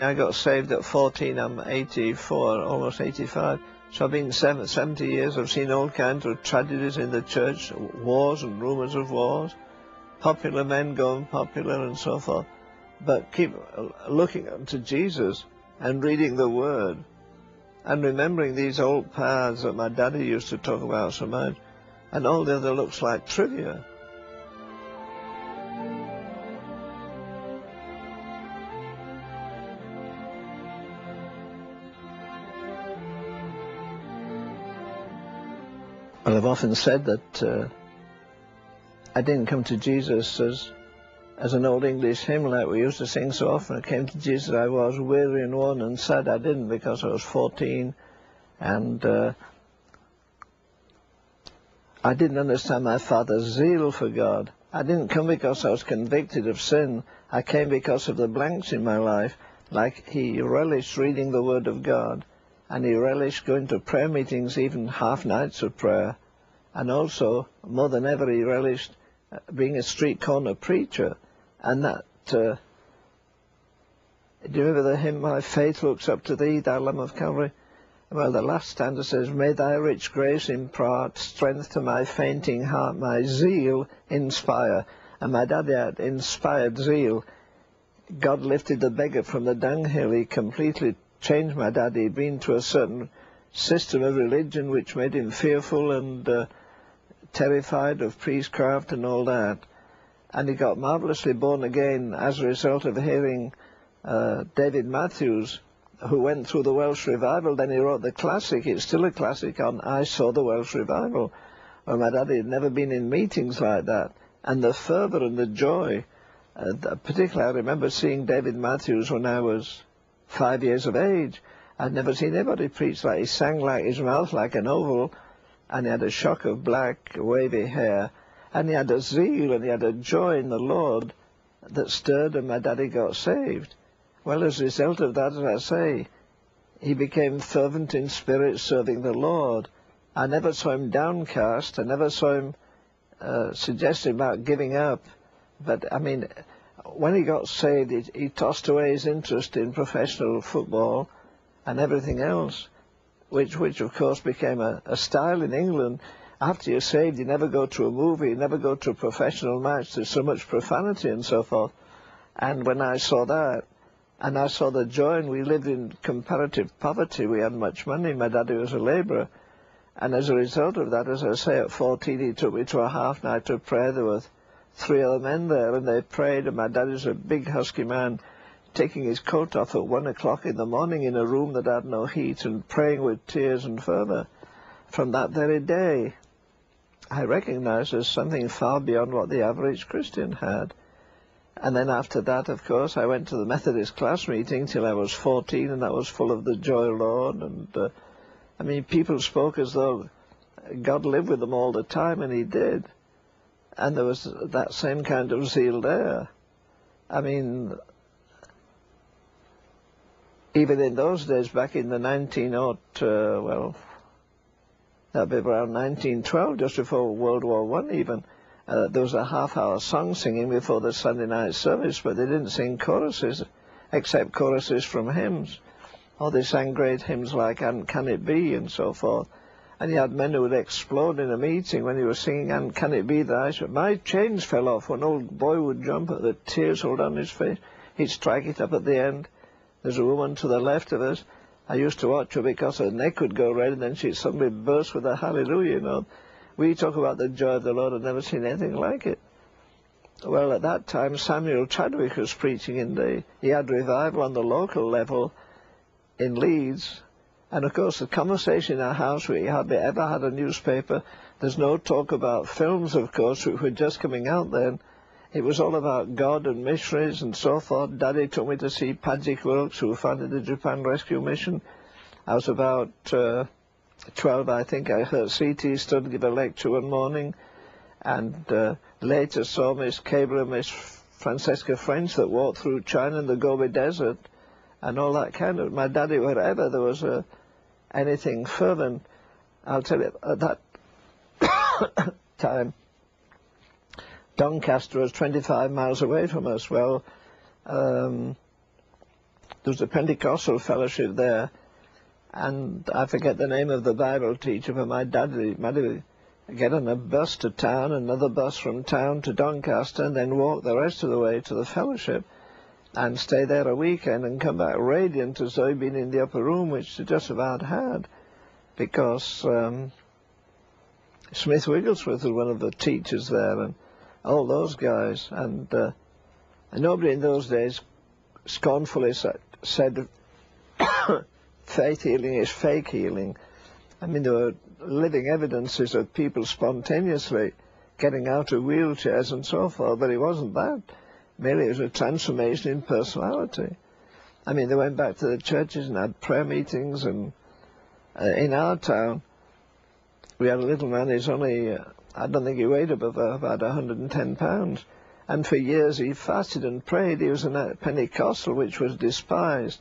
I got saved at 14, I'm 84, almost 85. So I've been 70 years, I've seen all kinds of tragedies in the church, wars and rumours of wars, popular men going popular and so forth. But keep looking unto Jesus and reading the Word and remembering these old paths that my daddy used to talk about so much and all the other looks like trivia. I've often said that uh, I didn't come to Jesus as as an old English hymn like we used to sing so often. I came to Jesus, I was weary and worn and sad. I didn't because I was 14 and uh, I didn't understand my father's zeal for God. I didn't come because I was convicted of sin. I came because of the blanks in my life, like he relished reading the Word of God and he relished going to prayer meetings, even half nights of prayer. And also, more than ever, he relished uh, being a street corner preacher. And that, uh, do you remember the hymn, My faith looks up to thee, thou Lamb of Calvary? Well, the last stanza says, May thy rich grace impart strength to my fainting heart, my zeal inspire. And my daddy had inspired zeal. God lifted the beggar from the dunghill. He completely changed my daddy He'd been to a certain system of religion which made him fearful and uh, terrified of priestcraft and all that. And he got marvelously born again as a result of hearing uh, David Matthews, who went through the Welsh revival. Then he wrote the classic, it's still a classic, on I Saw the Welsh Revival. Well, my daddy had never been in meetings like that. And the fervour and the joy, uh, particularly I remember seeing David Matthews when I was five years of age. I'd never seen anybody preach like he sang like his mouth like an oval, and he had a shock of black, wavy hair, and he had a zeal and he had a joy in the Lord that stirred, and my daddy got saved. Well, as a result of that, as I say, he became fervent in spirit, serving the Lord. I never saw him downcast. I never saw him uh, suggesting about giving up. But, I mean, when he got saved, he, he tossed away his interest in professional football and everything else, which, which of course became a, a style in England. After you're saved, you never go to a movie, you never go to a professional match. There's so much profanity and so forth. And when I saw that, and I saw the joy, and we lived in comparative poverty. We had much money. My daddy was a labourer. And as a result of that, as I say, at 14, he took me to a half night of prayer. There were three other men there, and they prayed, and my dad is a big husky man, taking his coat off at one o'clock in the morning in a room that had no heat, and praying with tears and fervour. From that very day, I recognized as something far beyond what the average Christian had. And then after that, of course, I went to the Methodist class meeting till I was 14, and that was full of the joy Lord. And, uh, I mean, people spoke as though God lived with them all the time, and he did and there was that same kind of zeal there. I mean, even in those days, back in the 19 uh, well, that'd be around 1912, just before World War One, even, uh, there was a half-hour song singing before the Sunday night service, but they didn't sing choruses, except choruses from hymns. Or they sang great hymns like "And Can It Be" and so forth. And you had men who would explode in a meeting when he were singing, and can it be that I should... My chains fell off. One old boy would jump, the tears rolled down his face. He'd strike it up at the end. There's a woman to the left of us. I used to watch her because her neck would go red, and then she'd suddenly burst with a hallelujah, you know. We talk about the joy of the Lord. I've never seen anything like it. Well, at that time, Samuel Chadwick was preaching in the... He had revival on the local level in Leeds, and of course, the conversation in our house, we hardly ever had a newspaper. There's no talk about films, of course, which were just coming out then. It was all about God and missionaries and so forth. Daddy took me to see Paget Wilkes, who founded the Japan Rescue Mission. I was about uh, 12, I think. I heard C.T. Studd give a lecture one morning, and uh, later saw Miss Cable and Miss Francesca French that walked through China and the Gobi Desert and all that kind of... My daddy, wherever there was a anything fervent. I'll tell you, at that time, Doncaster was 25 miles away from us. Well, um, there was a Pentecostal fellowship there, and I forget the name of the Bible teacher, but my dad might get on a bus to town, another bus from town to Doncaster, and then walk the rest of the way to the fellowship and stay there a weekend and come back radiant as though he'd been in the upper room, which he just about had, because um, Smith Wigglesworth was one of the teachers there, and all those guys, and, uh, and nobody in those days scornfully said, faith healing is fake healing. I mean, there were living evidences of people spontaneously getting out of wheelchairs and so forth, but it wasn't that. Merely it was a transformation in personality. I mean, they went back to the churches and had prayer meetings, and uh, in our town, we had a little man, he's only, uh, I don't think he weighed above about 110 pounds, and for years he fasted and prayed. He was a Pentecostal, which was despised.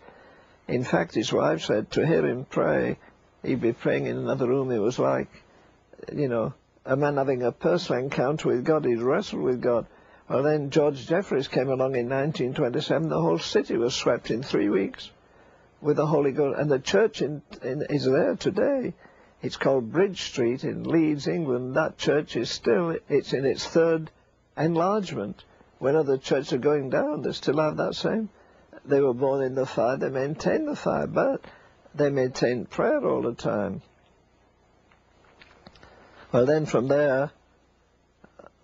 In fact, his wife said to hear him pray, he'd be praying in another room. It was like, you know, a man having a personal encounter with God. He'd wrestled with God. Well, then George Jeffreys came along in 1927. The whole city was swept in three weeks with the Holy Ghost. And the church in, in, is there today. It's called Bridge Street in Leeds, England. That church is still, it's in its third enlargement. When other churches are going down, they still have that same. They were born in the fire, they maintain the fire, but they maintain prayer all the time. Well, then from there,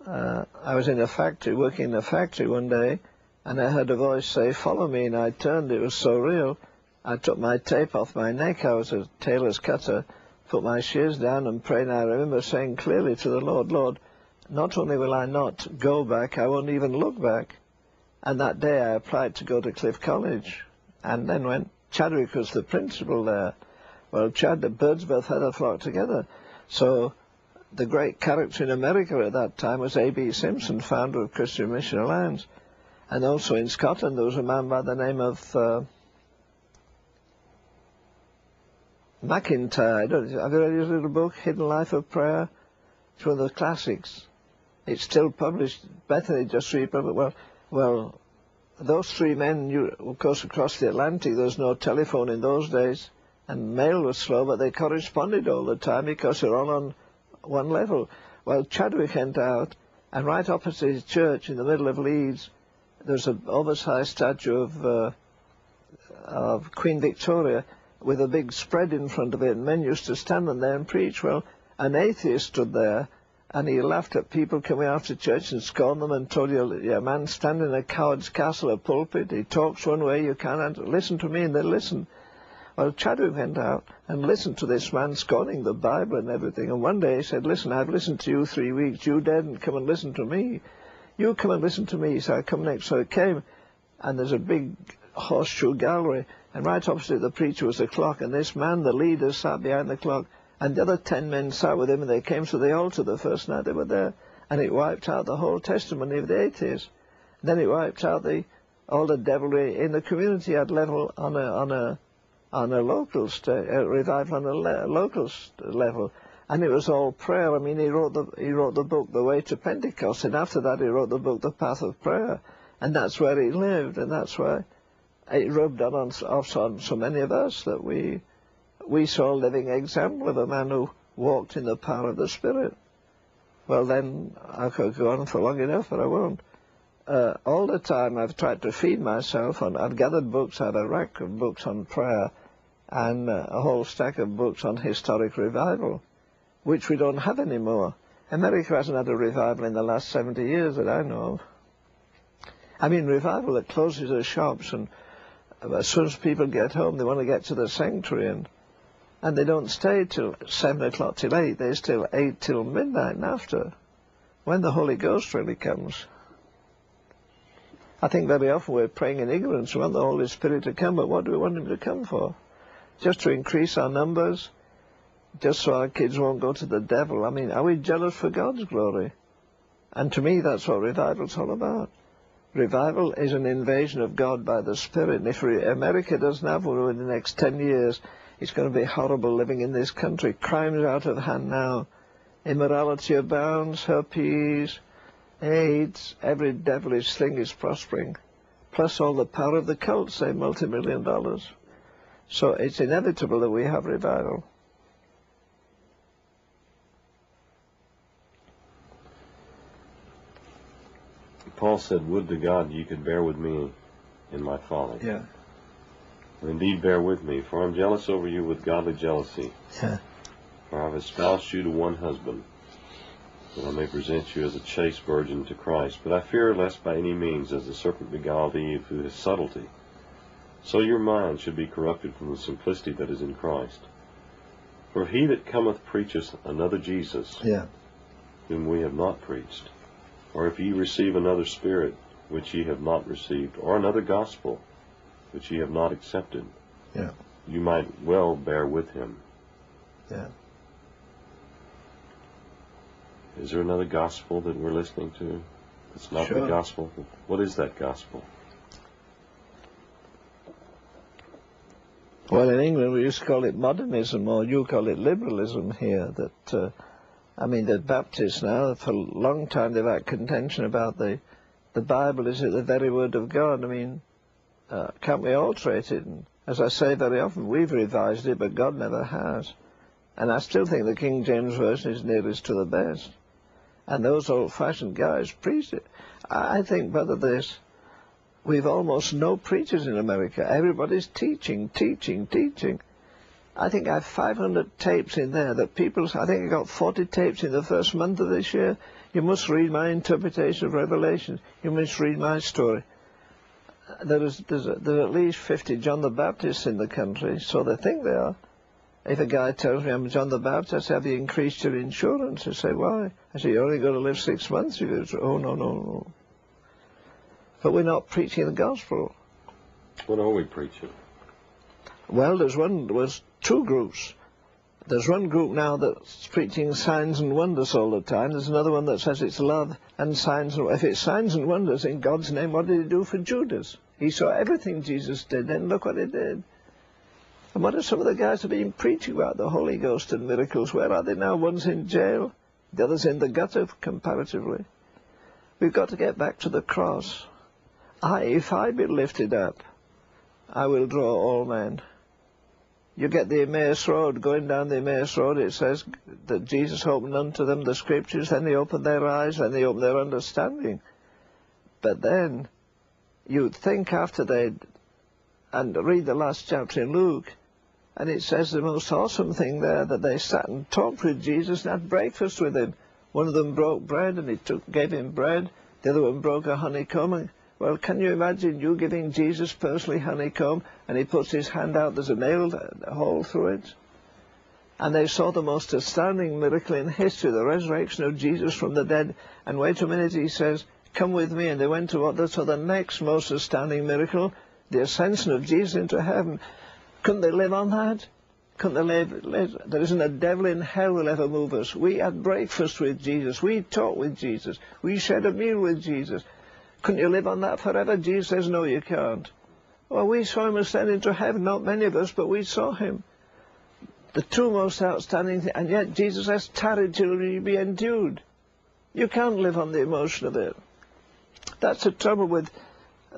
uh, I was in a factory, working in a factory one day, and I heard a voice say, follow me, and I turned, it was so real. I took my tape off my neck, I was a tailor's cutter, put my shears down and pray. and I remember saying clearly to the Lord, Lord, not only will I not go back, I won't even look back. And that day I applied to go to Cliff College, and then went Chadwick was the principal there. Well, Chad, the birds both had a flock together. So the great character in America at that time was A.B. Simpson, founder of Christian Mission Alliance. And also in Scotland there was a man by the name of uh, MacIntyre. Have you read his little book, Hidden Life of Prayer? It's one of the classics. It's still published. Bethany just republished. Well, well, those three men, of course, across the Atlantic, there was no telephone in those days, and mail was slow, but they corresponded all the time because they're all on one level. Well, Chadwick went out, and right opposite his church in the middle of Leeds, there's an oversized statue of, uh, of Queen Victoria with a big spread in front of it, and men used to stand on there and preach. Well, an atheist stood there and he laughed at people coming after church and scorned them and told you, yeah, man standing in a coward's castle, a pulpit, he talks one way, you can't listen to me, and they listen. Well, Chadwick went out and listened to this man scorning the Bible and everything, and one day he said, listen, I've listened to you three weeks, you didn't come and listen to me. You come and listen to me. So I come next. So I came, and there's a big horseshoe gallery, and right opposite the preacher was a clock, and this man, the leader, sat behind the clock, and the other ten men sat with him, and they came to the altar the first night they were there, and it wiped out the whole testimony of the atheists. Then it wiped out the all the devilry in the community at level on a on a on a local uh, revival on a le- local level, and it was all prayer. I mean, he wrote the he wrote the book The Way to Pentecost, and after that he wrote the book The Path of Prayer, and that's where he lived, and that's why it rubbed on, on, on so many of us that we we saw a living example of a man who walked in the power of the Spirit. Well, then, I could go on for long enough, but I won't. Uh, all the time I've tried to feed myself on, I've gathered books, I have a rack of books on prayer and uh, a whole stack of books on historic revival, which we don't have anymore. America hasn't had a revival in the last 70 years that I know of. I mean, revival that closes the shops and as soon as people get home, they want to get to the sanctuary and and they don't stay till seven o'clock till eight. They stay till eight till midnight and after, when the Holy Ghost really comes. I think very often we're praying in ignorance. We want the Holy Spirit to come, but what do we want Him to come for? Just to increase our numbers? Just so our kids won't go to the devil? I mean, are we jealous for God's glory? And to me, that's what revival's all about. Revival is an invasion of God by the Spirit. And if America doesn't have one in the next ten years, it's going to be horrible living in this country. Crime's out of hand now. Immorality abounds, herpes, AIDS, every devilish thing is prospering. plus all the power of the cult, say multi-million dollars. So it's inevitable that we have revival. Paul said, Would to God you could bear with me in my folly. Yeah. Indeed, bear with me, for I am jealous over you with godly jealousy. Yeah. For I have espoused you to one husband, that I may present you as a chaste virgin to Christ. But I fear lest by any means, as the serpent beguiled Eve through his subtlety, so your mind should be corrupted from the simplicity that is in Christ. For he that cometh preacheth another Jesus, Yeah. whom we have not preached. Or if ye receive another spirit, which ye have not received, or another gospel, which ye have not accepted, Yeah. you might well bear with him. Yeah. Is there another gospel that we're listening to? It's not the gospel. What is that gospel? Well, in England we used to call it modernism, or you call it liberalism here. That uh, I mean, the Baptists now for a long time they've had contention about the the Bible is it the very word of God. I mean, uh, can't we alter it? And as I say very often, we've revised it, but God never has. And I still think the King James version is nearest to the best. And those old-fashioned guys preach it. I I think, brother, this we've almost no preachers in America. Everybody's teaching, teaching, teaching. I think I have 500 tapes in there that people, I think I got 40 tapes in the first month of this year. You must read my interpretation of Revelation. You must read my story. There is, there's, a, there's at least 50 John the Baptists in the country, so they think they are. If a guy tells me I'm John the Baptist, have you increased your insurance? I say, why? I say, you're only going to live six months. He goes, oh, no, no, no. But we're not preaching the gospel. What are we preaching? Well, there's one, was two groups. There's one group now that's preaching signs and wonders all the time. There's another one that says it's love and signs. And, if it's signs and wonders in God's name, what did he do for Judas? He saw everything Jesus did, then look what he did. And what are some of the guys that have been preaching about the Holy Ghost and miracles? Where are they now? One's in jail, the other's in the gutter, comparatively. We've got to get back to the cross. I, if I be lifted up, I will draw all men. You get the Emmaus Road, going down the Emmaus Road, it says that Jesus opened unto them the scriptures, then they opened their eyes, then they opened their understanding. But then, you'd think after they'd, and read the last chapter in Luke, and it says the most awesome thing there, that they sat and talked with Jesus and had breakfast with him. One of them broke bread, and he took, gave him bread. The other one broke a honeycomb, well, can you imagine you giving Jesus personally honeycomb and he puts his hand out, there's a nail a hole through it? And they saw the most astounding miracle in history, the resurrection of Jesus from the dead. And wait a minute, he says, come with me. And they went to what? So the next most astounding miracle, the ascension of Jesus into heaven. Couldn't they live on that? Couldn't they live, live? There isn't a devil in hell will ever move us. We had breakfast with Jesus. We talked with Jesus. We shared a meal with Jesus. Couldn't you live on that forever? Jesus says, no, you can't. Well, we saw him ascend into heaven, not many of us, but we saw him. The two most outstanding things, and yet Jesus has tarried till you be endued. You can't live on the emotion of it. That's the trouble with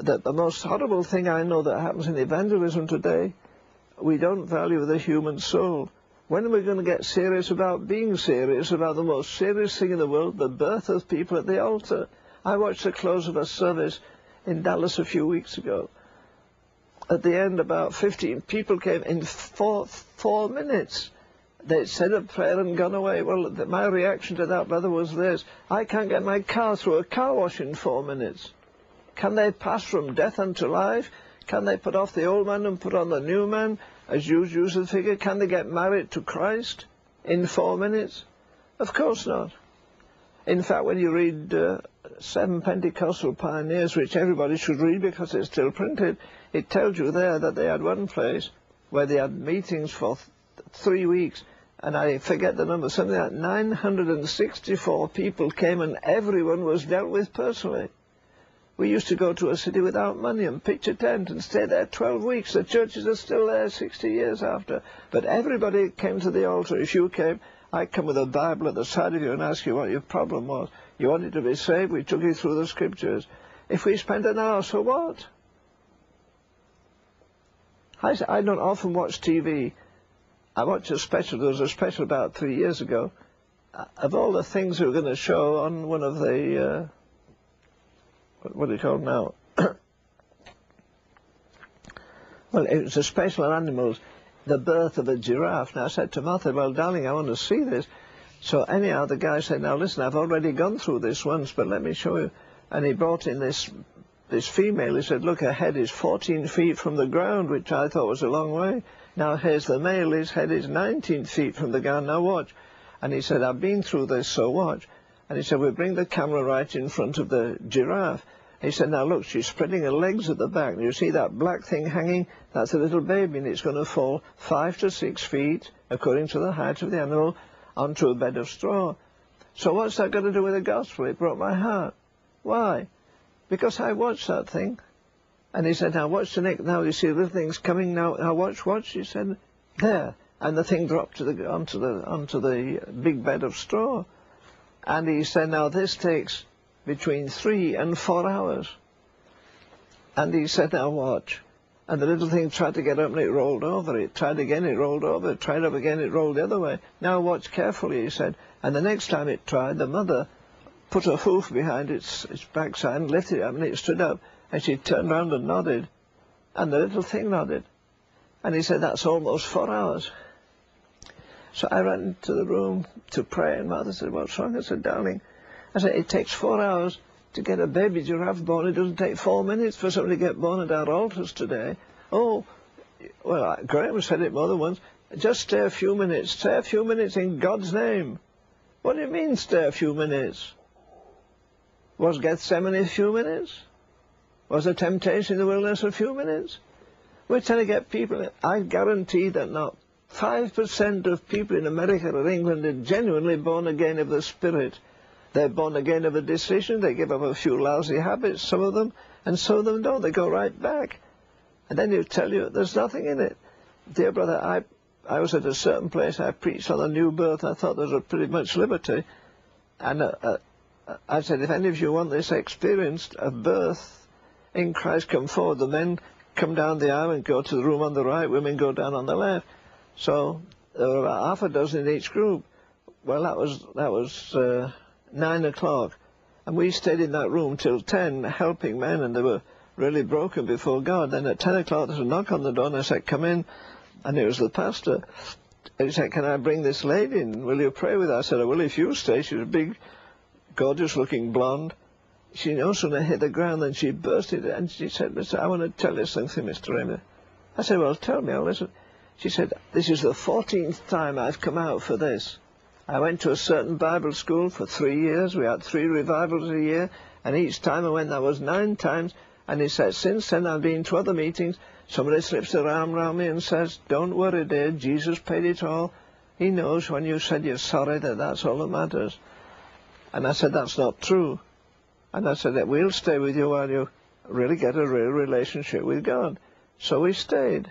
that the most horrible thing I know that happens in evangelism today. We don't value the human soul. When are we going to get serious about being serious about the most serious thing in the world, the birth of people at the altar? I watched the close of a service in Dallas a few weeks ago. At the end, about 15 people came in four, four minutes. They said a prayer and gone away. Well, the, my reaction to that, brother, was this. I can't get my car through a car wash in four minutes. Can they pass from death unto life? Can they put off the old man and put on the new man, as you use the figure? Can they get married to Christ in four minutes? Of course not. In fact, when you read uh, Seven Pentecostal Pioneers, which everybody should read because it's still printed, it tells you there that they had one place where they had meetings for th three weeks, and I forget the number, something like 964 people came and everyone was dealt with personally. We used to go to a city without money and pitch a tent and stay there 12 weeks. The churches are still there 60 years after. But everybody came to the altar. If you came, I'd come with a Bible at the side of you and ask you what your problem was. You wanted to be saved, we took you through the scriptures. If we spend an hour, so what? I don't often watch TV. I watched a special, there was a special about three years ago, uh, of all the things they were going to show on one of the, uh, what, what do you call now? well, it was a special on animals, the birth of a giraffe. Now I said to Martha, well, darling, I want to see this. So anyhow, the guy said, now listen, I've already gone through this once, but let me show you. And he brought in this this female. He said, look, her head is 14 feet from the ground, which I thought was a long way. Now here's the male, his head is 19 feet from the ground. Now watch. And he said, I've been through this, so watch. And he said, we bring the camera right in front of the giraffe. He said, now look, she's spreading her legs at the back. You see that black thing hanging? That's a little baby, and it's going to fall five to six feet, according to the height of the animal, onto a bed of straw. So what's that got to do with the gospel? It broke my heart. Why? Because I watched that thing. And he said, now watch the next, now you see the thing's coming now, now watch, watch. He said, there. And the thing dropped to the, onto the, onto the big bed of straw. And he said, now this takes between three and four hours. And he said, now watch. And the little thing tried to get up and it rolled over. It tried again, it rolled over. It tried up again, it rolled the other way. Now watch carefully, he said. And the next time it tried, the mother put her hoof behind its, its backside and lifted it up and it stood up. And she turned round and nodded. And the little thing nodded. And he said, that's almost four hours. So I ran into the room to pray and Mother said, what's wrong? I said, darling, I said, it takes four hours to get a baby giraffe born. It doesn't take four minutes for somebody to get born at our altars today. Oh, well, Graham said it more than once. Just stay a few minutes. Stay a few minutes in God's name. What do you mean, stay a few minutes? Was Gethsemane a few minutes? Was the temptation in the wilderness a few minutes? We're trying to get people. I guarantee that not 5% of people in America or England are genuinely born again of the Spirit. They're born again of a decision. They give up a few lousy habits, some of them, and some of them don't. They go right back. And then you tell you there's nothing in it. Dear brother, I, I was at a certain place. I preached on the new birth. I thought there was pretty much liberty. And uh, uh, I said, if any of you want this experience of birth in Christ, come forward. The men come down the aisle and go to the room on the right. Women go down on the left. So there were about half a dozen in each group. Well, that was that was uh, nine o'clock, and we stayed in that room till ten, helping men, and they were really broken before God. Then at ten o'clock, there's a knock on the door, and I said, "Come in," and it was the pastor. And he said, "Can I bring this lady in? Will you pray with her?" I said, "Well, if you stay." She was a big, gorgeous-looking blonde. She sooner hit the ground than she burst it, and she said, "Mister, I want to tell you something, Mister Ravenhill." I said, "Well, tell me. I'll listen." She said, this is the 14th time I've come out for this. I went to a certain Bible school for three years. We had three revivals a year. And each time I went, that was nine times. And he said, since then I've been to other meetings. Somebody slips their arm around me and says, don't worry, dear. Jesus paid it all. He knows when you said you're sorry that that's all that matters. And I said, that's not true. And I said, that we'll stay with you while you really get a real relationship with God. So we stayed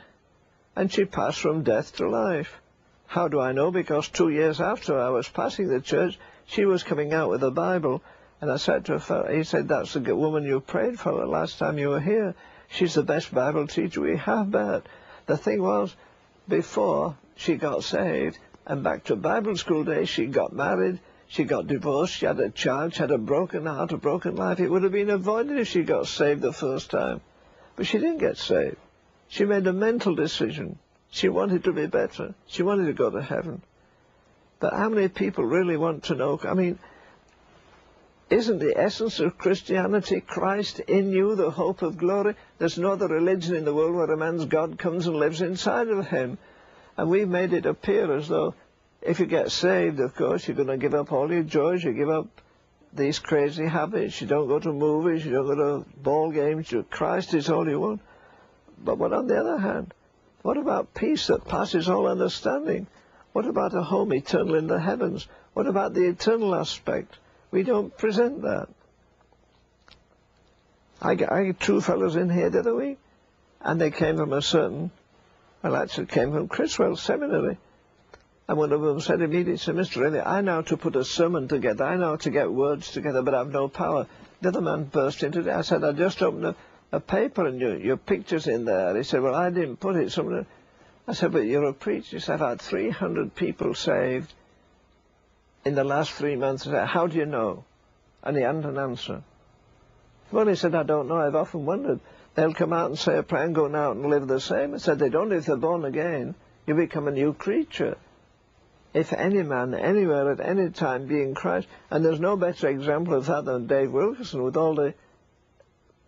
and she passed from death to life. How do I know? Because two years after I was passing the church, she was coming out with a Bible, and I said to her, he said, that's the woman you prayed for the last time you were here. She's the best Bible teacher we have, but the thing was, before she got saved, and back to Bible school days, she got married, she got divorced, she had a child, she had a broken heart, a broken life. It would have been avoided if she got saved the first time. But she didn't get saved. She made a mental decision. She wanted to be better. She wanted to go to heaven. But how many people really want to know? I mean, isn't the essence of Christianity Christ in you, the hope of glory? There's no other religion in the world where a man's God comes and lives inside of him. And we've made it appear as though if you get saved, of course, you're going to give up all your joys, you give up these crazy habits, you don't go to movies, you don't go to ball games, Christ is all you want. But what on the other hand? What about peace that passes all understanding? What about a home eternal in the heavens? What about the eternal aspect? We don't present that. I got, two fellows in here the other week, and they came from a certain, well, actually came from Criswell Seminary. And one of them said immediately Mr. Riley, I know to put a sermon together, I know to get words together, but I've no power. The other man burst into it. I said, I just opened a, a paper and your, your picture's in there. He said, well, I didn't put it. I said, but you're a preacher. He said, I've had 300 people saved in the last three months. I said, how do you know? And he hadn't an answer. Well, he said, I don't know. I've often wondered. They'll come out and say a prayer and go out and live the same. I said, they don't if they're born again. You become a new creature. If any man, anywhere, at any time, be in Christ. And there's no better example of that than Dave Wilkerson with all the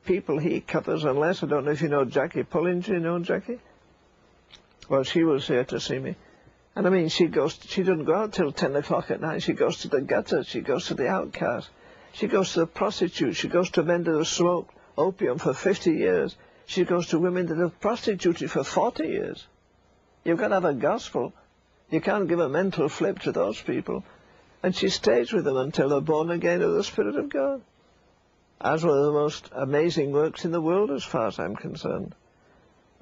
people he covers, unless, I don't know if you know Jackie Pullinger, you know Jackie? Well, she was here to see me. And I mean, she goes, she doesn't go out till 10 o'clock at night. She goes to the gutter. She goes to the outcast. She goes to the prostitute. She goes to men that have smoked opium for 50 years. She goes to women that have prostituted for 40 years. You've got to have a gospel. You can't give a mental flip to those people. And she stays with them until they're born again of the Spirit of God. As one of the most amazing works in the world as far as I'm concerned.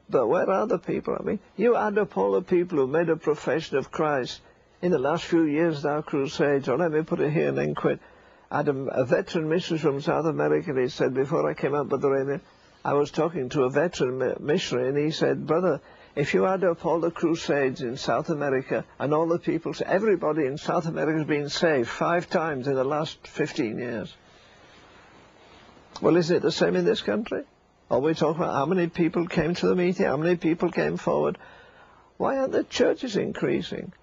But where are the people? I mean, you add up all the people who made a profession of Christ in the last few years of our crusades, or let me put it here and then quit. Had a, veteran missionary from South America, he said, before I came up, Brother Ravenhill, I was talking to a veteran missionary, and he said, Brother, if you add up all the crusades in South America and all the people, everybody in South America has been saved five times in the last 15 years. Well, isn't it the same in this country? Are we talking about how many people came to the meeting, how many people came forward? Why aren't the churches increasing?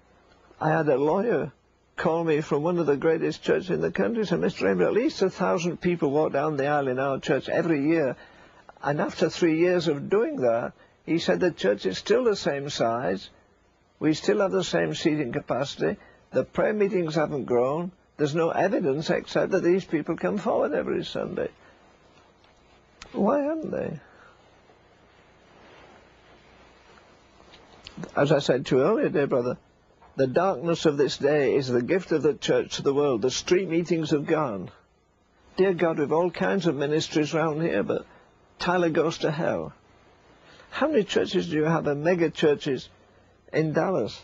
I had a lawyer call me from one of the greatest churches in the country, said, Mr. Ravenhill, at least a thousand people walk down the aisle in our church every year. And after three years of doing that, he said the church is still the same size. We still have the same seating capacity. The prayer meetings haven't grown. There's no evidence except that these people come forward every Sunday. Why haven't they? As I said to you earlier, dear brother, the darkness of this day is the gift of the church to the world. The street meetings have gone. Dear God, we've all kinds of ministries around here, but Tyler goes to hell. How many churches do you have in mega churches in Dallas?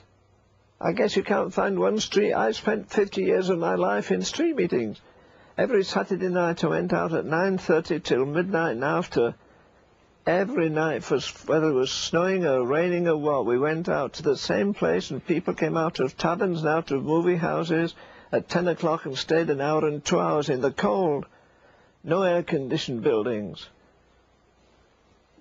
I guess you can't find one street. I spent 50 years of my life in street meetings. Every Saturday night I went out at 9.30 till midnight and after. Every night, for, whether it was snowing or raining or what, we went out to the same place and people came out of taverns and out of movie houses at 10 o'clock and stayed an hour and two hours in the cold. No air-conditioned buildings.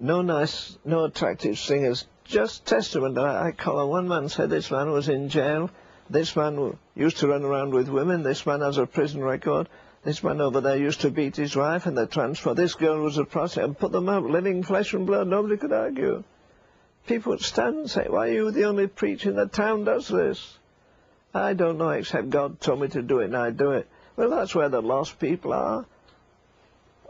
No nice, no attractive singers. Just testament. I, I call on one man said this man was in jail. This man used to run around with women. This man has a prison record. This man over there used to beat his wife and they transferred. This girl was a prostitute and put them out, living flesh and blood. Nobody could argue. People would stand and say, why are you the only preacher in the town does this? I don't know except God told me to do it and I do it. Well, that's where the lost people are.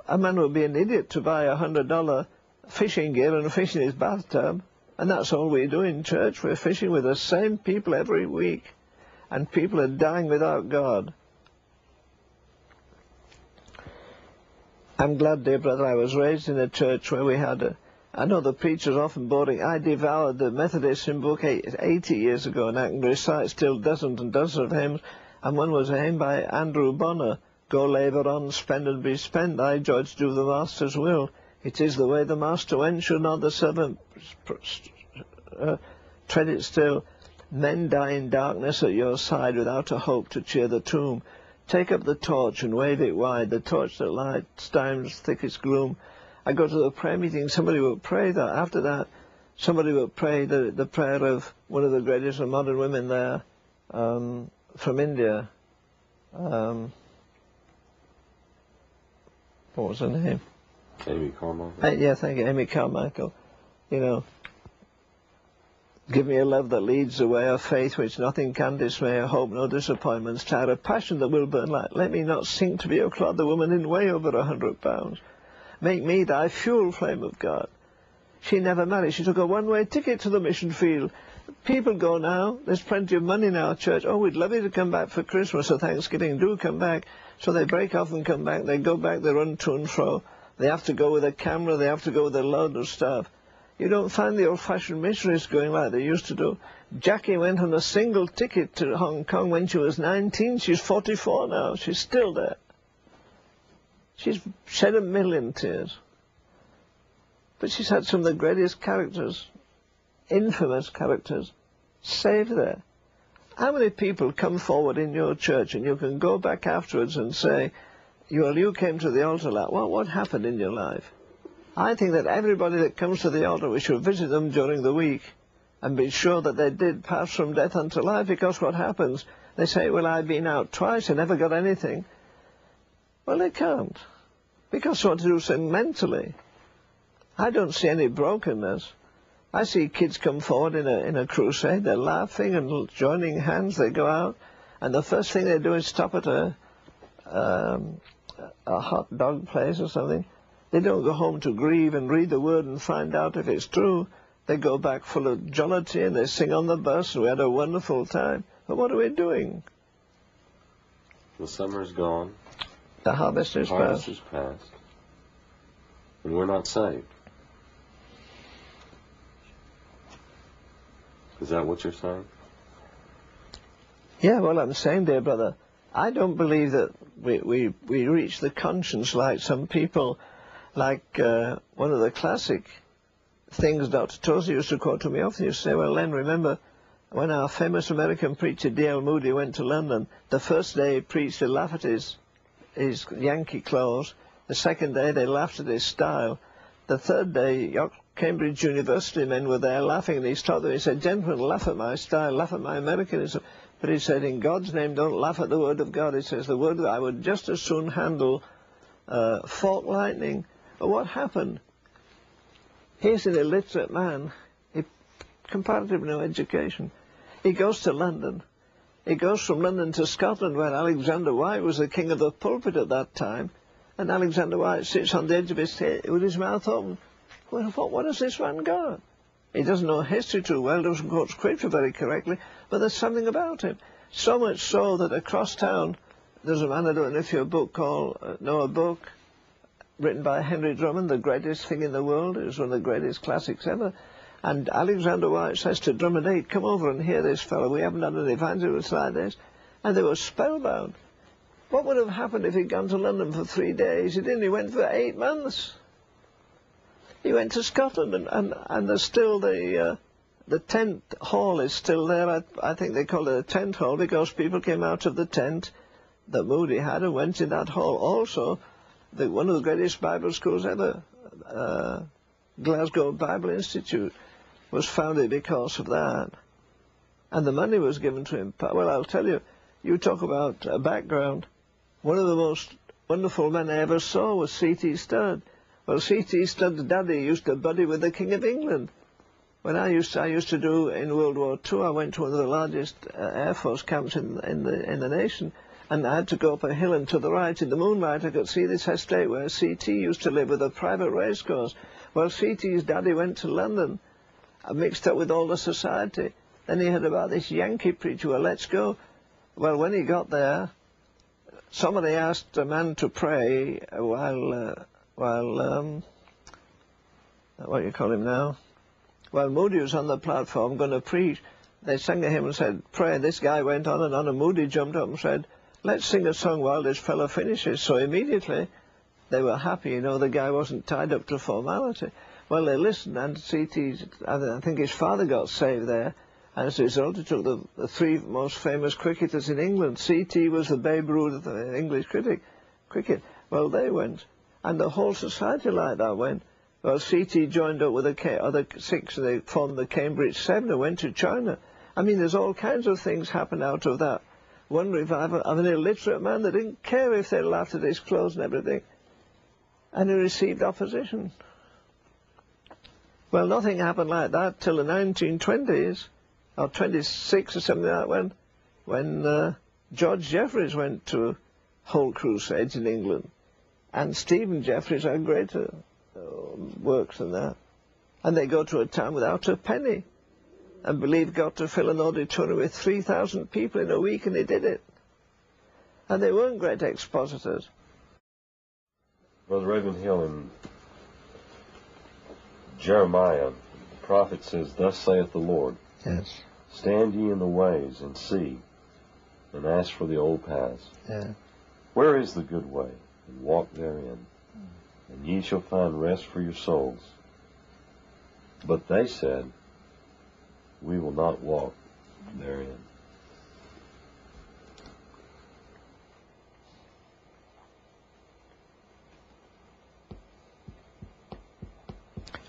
A man would be an idiot to buy a hundred dollar fishing gear and fish in his bathtub. And that's all we do in church. We're fishing with the same people every week. And people are dying without God. I'm glad, dear brother, I was raised in a church where we had a... I know the preacher's often boring. I devoured the Methodist hymn book 80 years ago, and I can recite still dozens and dozens of hymns. And one was a hymn by Andrew Bonar, Go labour on, spend and be spent, thy judge do the master's will. It is the way the master went, should not the servant uh, tread it still. Men die in darkness at your side without a hope to cheer the tomb. Take up the torch and wave it wide, the torch that lights time's thickest gloom. I go to the prayer meeting, somebody will pray that. After that, somebody will pray the, the prayer of one of the greatest of modern women there um, from India. Um, what was her name? Amy Carmichael. Uh, yeah, thank you, Amy Carmichael. You know, Give me a love that leads the way of faith, which nothing can dismay, a hope no disappointments tear, a passion that will burn light. Let me not sink to be a clod, the woman in way over a hundred pounds. Make me thy fuel flame of God. She never married. She took a one-way ticket to the mission field. People go now. There's plenty of money in our church. Oh, we'd love you to come back for Christmas or Thanksgiving. Do come back. So they break off and come back. They go back. They run to and fro. They have to go with a camera. They have to go with a load of stuff. You don't find the old-fashioned missionaries going like they used to do. Jackie went on a single ticket to Hong Kong when she was 19. She's 44 now. She's still there. She's shed a million tears. But she's had some of the greatest characters, infamous characters, saved there. How many people come forward in your church and you can go back afterwards and say, well, you came to the altar, like, well, what happened in your life? I think that everybody that comes to the altar, we should visit them during the week and be sure that they did pass from death unto life, because what happens? They say, well, I've been out twice, I never got anything. Well, they can't, because what to do so mentally. I don't see any brokenness. I see kids come forward in a, in a crusade, they're laughing and joining hands, they go out, and the first thing they do is stop at a, um, a hot dog place or something. They don't go home to grieve and read the word and find out if it's true. They go back full of jollity and they sing on the bus and we had a wonderful time. But what are we doing? The summer's gone. The harvest is harvest past. is past. And we're not saved. Is that what you're saying? Yeah, well, I'm saying, dear brother, I don't believe that we, we, we reach the conscience like some people, like uh, one of the classic things Dr. Tozer used to quote to me often. He used to say, well, Len, remember when our famous American preacher D.L. Moody went to London, the first day he preached, they laughed at his, his Yankee clothes. The second day they laughed at his style. The third day, Cambridge University men were there laughing, and he stopped them. He said, gentlemen, laugh at my style, laugh at my Americanism. But he said, in God's name, don't laugh at the word of God. He says, the word I would just as soon handle uh, fork lightning. But what happened? Here's an illiterate man, he, comparatively no education. He goes to London. He goes from London to Scotland, where Alexander Whyte was the king of the pulpit at that time. And Alexander Whyte sits on the edge of his head with his mouth open. Well, what, what has this man got? He doesn't know history too well, doesn't quote scripture very correctly, but there's something about him. So much so that across town, there's a man, I don't know if you a book called, uh, know a book, written by Henry Drummond, the greatest thing in the world. It was one of the greatest classics ever. And Alexander Whyte says to Drummond, hey, come over and hear this fellow. We haven't done an evangelist like this. And they were spellbound. What would have happened if he'd gone to London for three days? He didn't. He went for eight months. He went to Scotland, and, and, and there's still the uh, the tent hall is still there. I, I think they call it a tent hall because people came out of the tent that Moody had and went in that hall. Also, the, one of the greatest Bible schools ever, uh, Glasgow Bible Institute, was founded because of that. And the money was given to him. Well, I'll tell you, you talk about a background. One of the most wonderful men I ever saw was C.T. Studd. Well, C.T. Studd's daddy used to buddy with the King of England. When I used to, I used to do in World War II, I went to one of the largest uh, Air Force camps in, in, the, in the nation, and I had to go up a hill, and to the right, in the moonlight, I could see this estate where C.T. used to live with a private racecourse. Well, C.T.'s daddy went to London, uh, mixed up with all the society. Then he heard about this Yankee preacher, well, let's go. Well, when he got there, somebody asked a man to pray while, uh, while, um, what do you call him now? While Moody was on the platform going to preach, they sang a hymn and said, pray. This guy went on and on, and Moody jumped up and said, let's sing a song while this fellow finishes. So immediately they were happy, you know, the guy wasn't tied up to formality. Well, they listened, and C.T., I think his father got saved there, and as a result, it took the, the three most famous cricketers in England. C.T. was the Babe Ruth of the English cricket. cricket. Well, they went, and the whole society like that went. Well, C.T. joined up with the other six, and they formed the Cambridge Seven and went to China. I mean, there's all kinds of things happen out of that. One revival of an illiterate man that didn't care if they laughed at his clothes and everything. And he received opposition. Well, nothing happened like that till the 1920s, or 26 or something like that, when, when uh, George Jeffreys went to whole crusades in England. And Stephen Jeffreys had greater uh, works than that. And they go to a town without a penny and believed God to fill an auditorium with 3,000 people in a week, and they did it. And they weren't great expositors. Brother Ravenhill, in Jeremiah, the prophet says, Thus saith the Lord, Yes. Stand ye in the ways and see, and ask for the old paths. Yeah. Where is the good way? And walk therein. And ye shall find rest for your souls. But they said, We will not walk therein.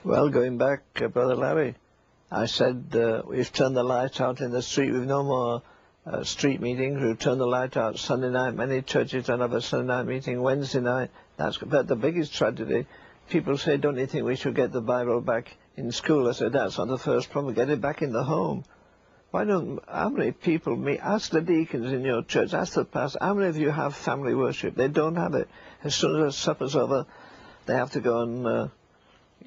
Well, going back, uh, Brother Larry, I said uh, we've turned the light out in the street. We've no more uh, street meetings. We've turned the light out Sunday night. Many churches don't have a Sunday night meeting. Wednesday night. That's but the biggest tragedy. People say, "Don't you think we should get the Bible back in school?" I said, "That's not the first problem. Get it back in the home." Why don't how many people meet? Ask the deacons in your church. Ask the pastor. How many of you have family worship? They don't have it. As soon as supper's over, they have to go and uh,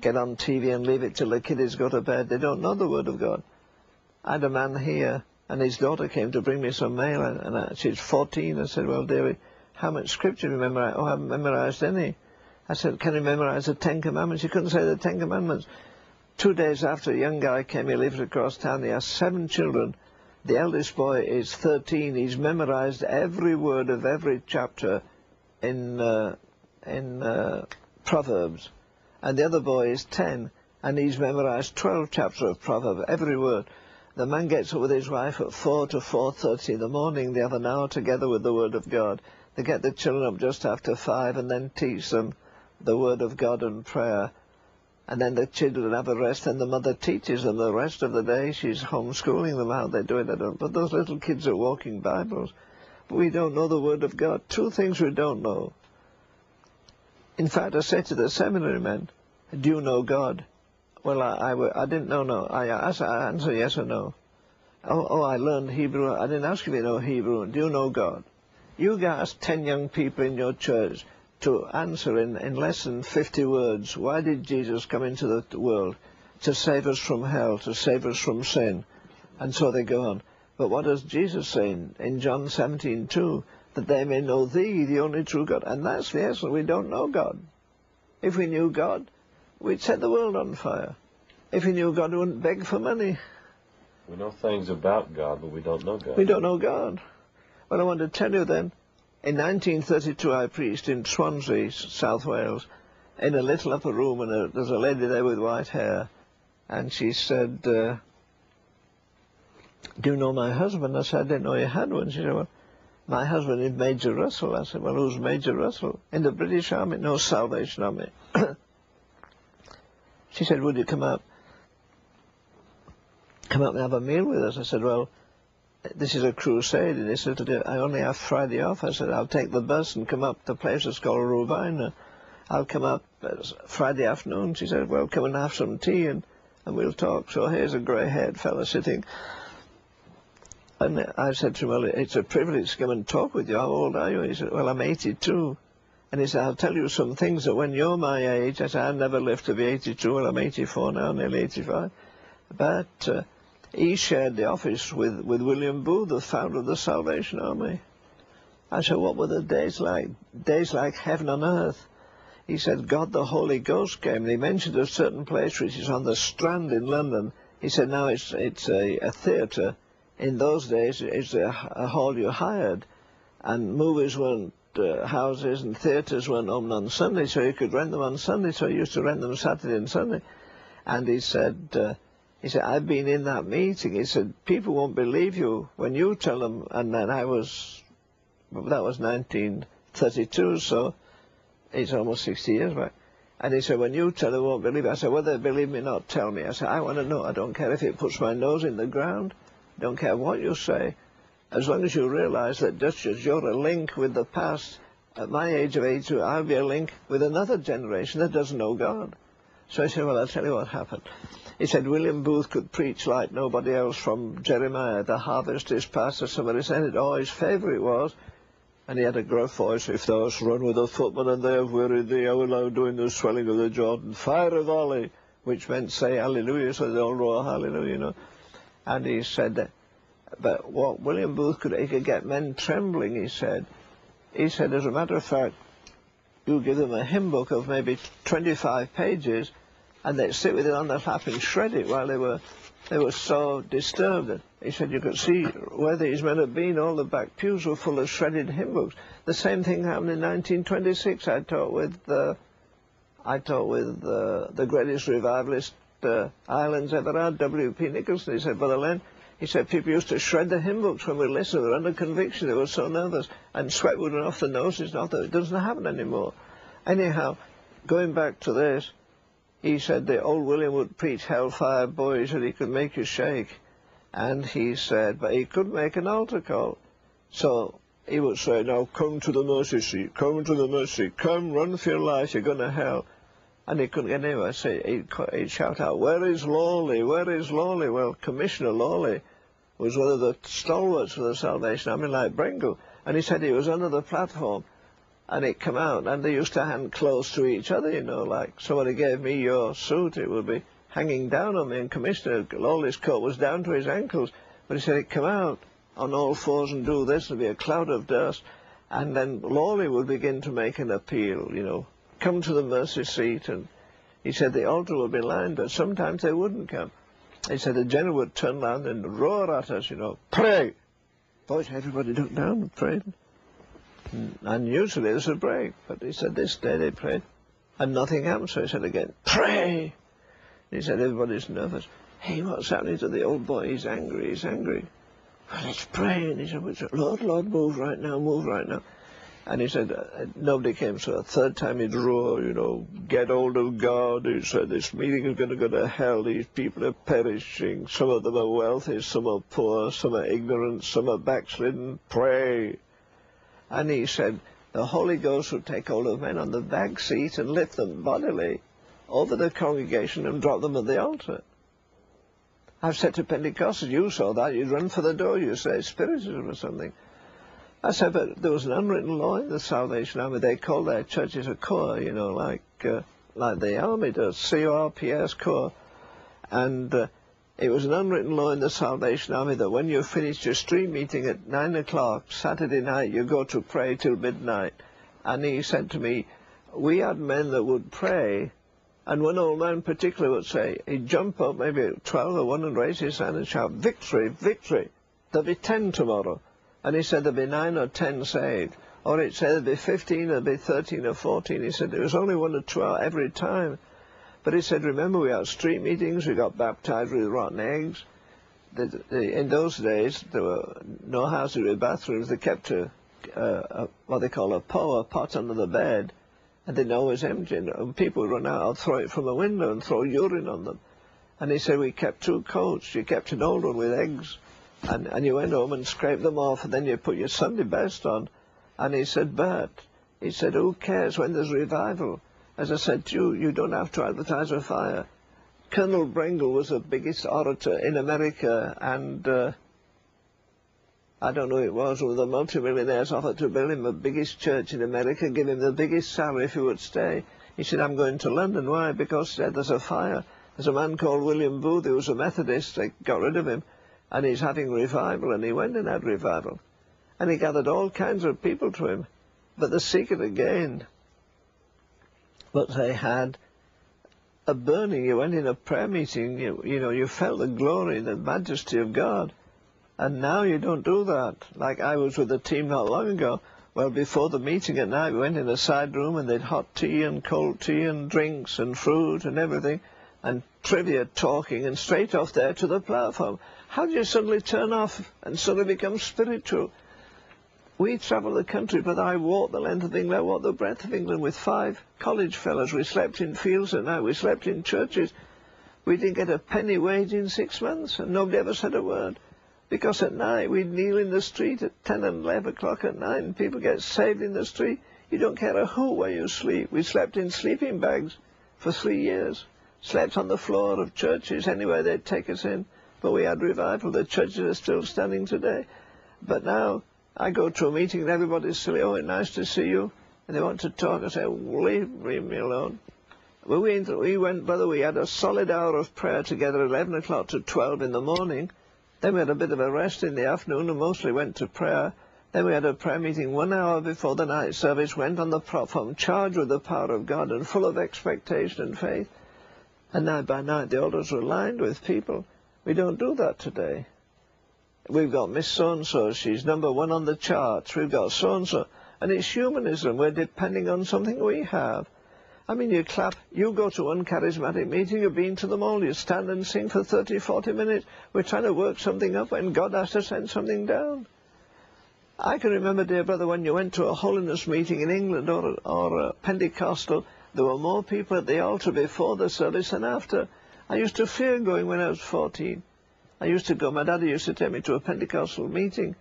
get on TV and leave it till the kiddies go to bed. They don't know the Word of God. I had a man here, and his daughter came to bring me some mail, and I, she's 14. I said, well, David, how much scripture do you memorize? Oh, I haven't memorized any. I said, can you memorize the Ten Commandments? She couldn't say the Ten Commandments. Two days after, a young guy came, he lives across town, he has seven children. The eldest boy is 13. He's memorized every word of every chapter in, uh, in uh, Proverbs and the other boy is 10, and he's memorized 12 chapters of Proverbs, every word. The man gets up with his wife at 4 to 4.30 in the morning. They have an hour together with the Word of God. They get the children up just after 5 and then teach them the Word of God and prayer. And then the children have a rest and the mother teaches them the rest of the day. She's homeschooling them how they do it. I don't, but those little kids are walking Bibles. But we don't know the Word of God. Two things we don't know. In fact, I said to the seminary men, do you know God? Well, I, I, I didn't know, no. I, I answer yes or no. Oh, oh, I learned Hebrew. I didn't ask if you know Hebrew. Do you know God? You ask 10 young people in your church to answer in, in less than 50 words, why did Jesus come into the world? To save us from hell, to save us from sin. And so they go on. But what does Jesus say in, in John 17, 2? that they may know thee, the only true God. And that's the essence. We don't know God. If we knew God, we'd set the world on fire. If we knew God, we wouldn't beg for money. We know things about God, but we don't know God. We don't know God. Well, I want to tell you then, in 1932 I preached in Swansea, South Wales, in a little upper room, and a, there's a lady there with white hair, and she said, uh, do you know my husband? I said, I didn't know you had one. She said, well, my husband is Major Russell. I said, well, who's Major Russell? In the British Army? No, Salvation Army. she said, would you come up? Come up and have a meal with us. I said, well, this is a crusade. And he said, I only have Friday off. I said, I'll take the bus and come up to a place that's called Rovina. I'll come up Friday afternoon. She said, well, come and have some tea and, and we'll talk. So here's a grey-haired fellow sitting and I said to him, well, it's a privilege to come and talk with you. How old are you? He said, well, I'm 82. And he said, I'll tell you some things that when you're my age, I said, I never lived to be 82. Well, I'm 84 now, nearly 85. But uh, he shared the office with, with William Booth, the founder of the Salvation Army. I said, what were the days like? Days like heaven on earth. He said, God the Holy Ghost came. And he mentioned a certain place which is on the Strand in London. He said, now it's, it's a, a theatre in those days it's a, a hall you hired, and movies weren't uh, houses and theatres weren't open on Sunday, so you could rent them on Sunday. So you used to rent them Saturday and Sunday. And he said, uh, he said, I've been in that meeting. He said, people won't believe you when you tell them. And then I was, that was 1932, so it's almost 60 years back. And he said, when you tell them, won't believe. I said, whether they believe me or not, tell me. I said, I want to know. I don't care if it puts my nose in the ground. Don't care what you say, as long as you realize that as you're a link with the past, at my age of 82, I'll be a link with another generation that doesn't know God. So I said, well, I'll tell you what happened. He said William Booth could preach like nobody else from Jeremiah. The harvest is past, as somebody said it. Oh, his favourite was, and he had a gruff voice, if thou run with a footman and they have wearied thee, I will now do in the swelling of the Jordan. Fire a volley, which meant say hallelujah, so they all roar hallelujah, you know. And he said that, but what William Booth could, he could get men trembling, he said. He said, as a matter of fact, you give them a hymn book of maybe 25 pages, and they'd sit with it on their lap and shred it while they were, they were so disturbed. He said you could see where these men had been, all the back pews were full of shredded hymn books. The same thing happened in 1926. I talked with, uh, I talked with the greatest revivalist uh, Ireland's ever had, W.P. Nicholson. He said, Brother Len, he said people used to shred the hymn books when we listened. They were under conviction. They were so nervous. And sweat would run off the noses. Not that it doesn't happen anymore. Anyhow, going back to this, he said the old William would preach hellfire boys and he could make you shake. And he said, but he could make an altar call. So he would say, now come to the mercy seat, come to the mercy, come, run for your life, you're going to hell. And he couldn't get anywhere. So he'd, he'd shout out, where is Lawley, where is Lawley? Well, Commissioner Lawley was one of the stalwarts of the Salvation Army, like Brengle. And he said he was under the platform and it come out, and they used to hang close to each other, you know, like somebody gave me your suit, it would be hanging down on me, and Commissioner Lawley's coat was down to his ankles, but he said it come out on all fours and do this, there'd be a cloud of dust, and then Lawley would begin to make an appeal, you know, come to the mercy seat, and he said the altar would be lined, but sometimes they wouldn't come. He said the general would turn around and roar at us, you know, pray! Boys, everybody looked down and prayed. And usually there's a break. But he said this day they prayed and nothing happened. So he said again, pray. He said everybody's nervous. Hey, what's happening to the old boy? He's angry, he's angry. Well, let's pray. And he said, Lord, Lord, move right now, move right now. And he said, uh, nobody came, so a third time he'd roar, you know, get hold of God. He said, this meeting is going to go to hell. These people are perishing. Some of them are wealthy, some are poor, some are ignorant, some are backslidden. Pray. And he said, the Holy Ghost would take hold of men on the back seat and lift them bodily over the congregation and drop them at the altar. I've said to Pentecostals, you saw that, you'd run for the door, you say spiritism or something. I said, but there was an unwritten law in the Salvation Army. They called their churches a corps, you know, like uh, like the army does, C-O-R-P-S, corps. And uh, it was an unwritten law in the Salvation Army that when you finished your street meeting at 9 o'clock Saturday night, you go to pray till midnight. And he said to me, we had men that would pray, and one old man particularly would say, he'd jump up maybe at 12 or 1 and raise his hand and shout, victory, victory, there'll be 10 tomorrow. And he said there'll be 9 or 10 saved. Or he'd say there'll be 15, there'll be 13 or 14. He said there was only 1 or 2 every time. But he said, remember, we had street meetings, we got baptized with rotten eggs. The, the, in those days, there were no houses with bathrooms. They kept a, a, what they call a power pot under the bed, and they know it was empty. And people would run out, I'd throw it from the window and throw urine on them. And he said, we kept two coats. You kept an old one with eggs, and, and you went home and scraped them off, and then you put your Sunday best on. And he said, Bert, he said, who cares when there's revival? As I said to you, you don't have to advertise a fire. Colonel Brengle was the biggest orator in America, and uh, I don't know who it was, of the multimillionaires offered to build him the biggest church in America, give him the biggest salary if he would stay. He said, I'm going to London. Why? Because said, there's a fire. There's a man called William Booth who was a Methodist. They got rid of him, and he's having revival, and he went and had revival. And he gathered all kinds of people to him. But the secret again but they had a burning. You went in a prayer meeting, you, you know, you felt the glory, the majesty of God. And now you don't do that. Like I was with a team not long ago. Well, before the meeting at night, we went in a side room and they'd hot tea and cold tea and drinks and fruit and everything and trivia talking and straight off there to the platform. How do you suddenly turn off and suddenly become spiritual? We travelled the country, but I walked the length of England, I walked the breadth of England with five college fellows. We slept in fields at night, we slept in churches. We didn't get a penny wage in six months, and nobody ever said a word. Because at night we'd kneel in the street at 10 and 11 o'clock at night, and people get saved in the street. You don't care a hoot where you sleep. We slept in sleeping bags for three years. Slept on the floor of churches anywhere they'd take us in. But we had revival. The churches are still standing today. But now I go to a meeting and everybody's silly, oh, nice to see you. And they want to talk. I say, leave, leave me alone. Well, we, we went, brother, we had a solid hour of prayer together, 11 o'clock to 12 in the morning. Then we had a bit of a rest in the afternoon and mostly went to prayer. Then we had a prayer meeting one hour before the night service, went on the platform, charged with the power of God and full of expectation and faith. And night by night the altars were lined with people. We don't do that today. We've got Miss So-and-so, she's number one on the charts. We've got so-and-so. And it's humanism. We're depending on something we have. I mean, you clap, you go to one charismatic meeting, you've been to them all, you stand and sing for 30, 40 minutes. We're trying to work something up and God has to send something down. I can remember, dear brother, when you went to a holiness meeting in England or, or a Pentecostal, there were more people at the altar before the service than after. I used to fear going when I was 14. I used to go, my daddy used to take me to a Pentecostal meeting,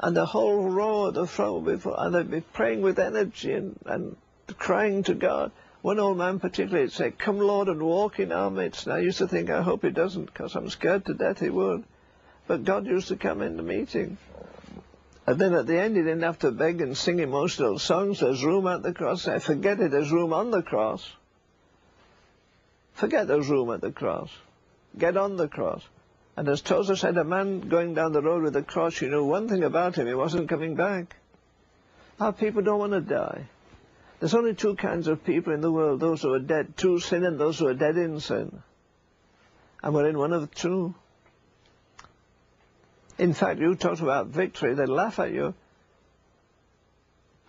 and the whole row at the front before, and they'd be praying with energy and, and crying to God. One old man particularly would say, Come, Lord, and walk in our midst. And I used to think, I hope he doesn't, because I'm scared to death he would. But God used to come in the meeting. And then at the end, he didn't have to beg and sing emotional songs. There's room at the cross. I forget it, there's room on the cross. Forget there's room at the cross. Get on the cross. And as Tozer said, a man going down the road with a cross, you knew one thing about him, he wasn't coming back. Our people don't want to die. There's only two kinds of people in the world, those who are dead to sin and those who are dead in sin. And we're in one of the two. In fact, you talk about victory, they laugh at you.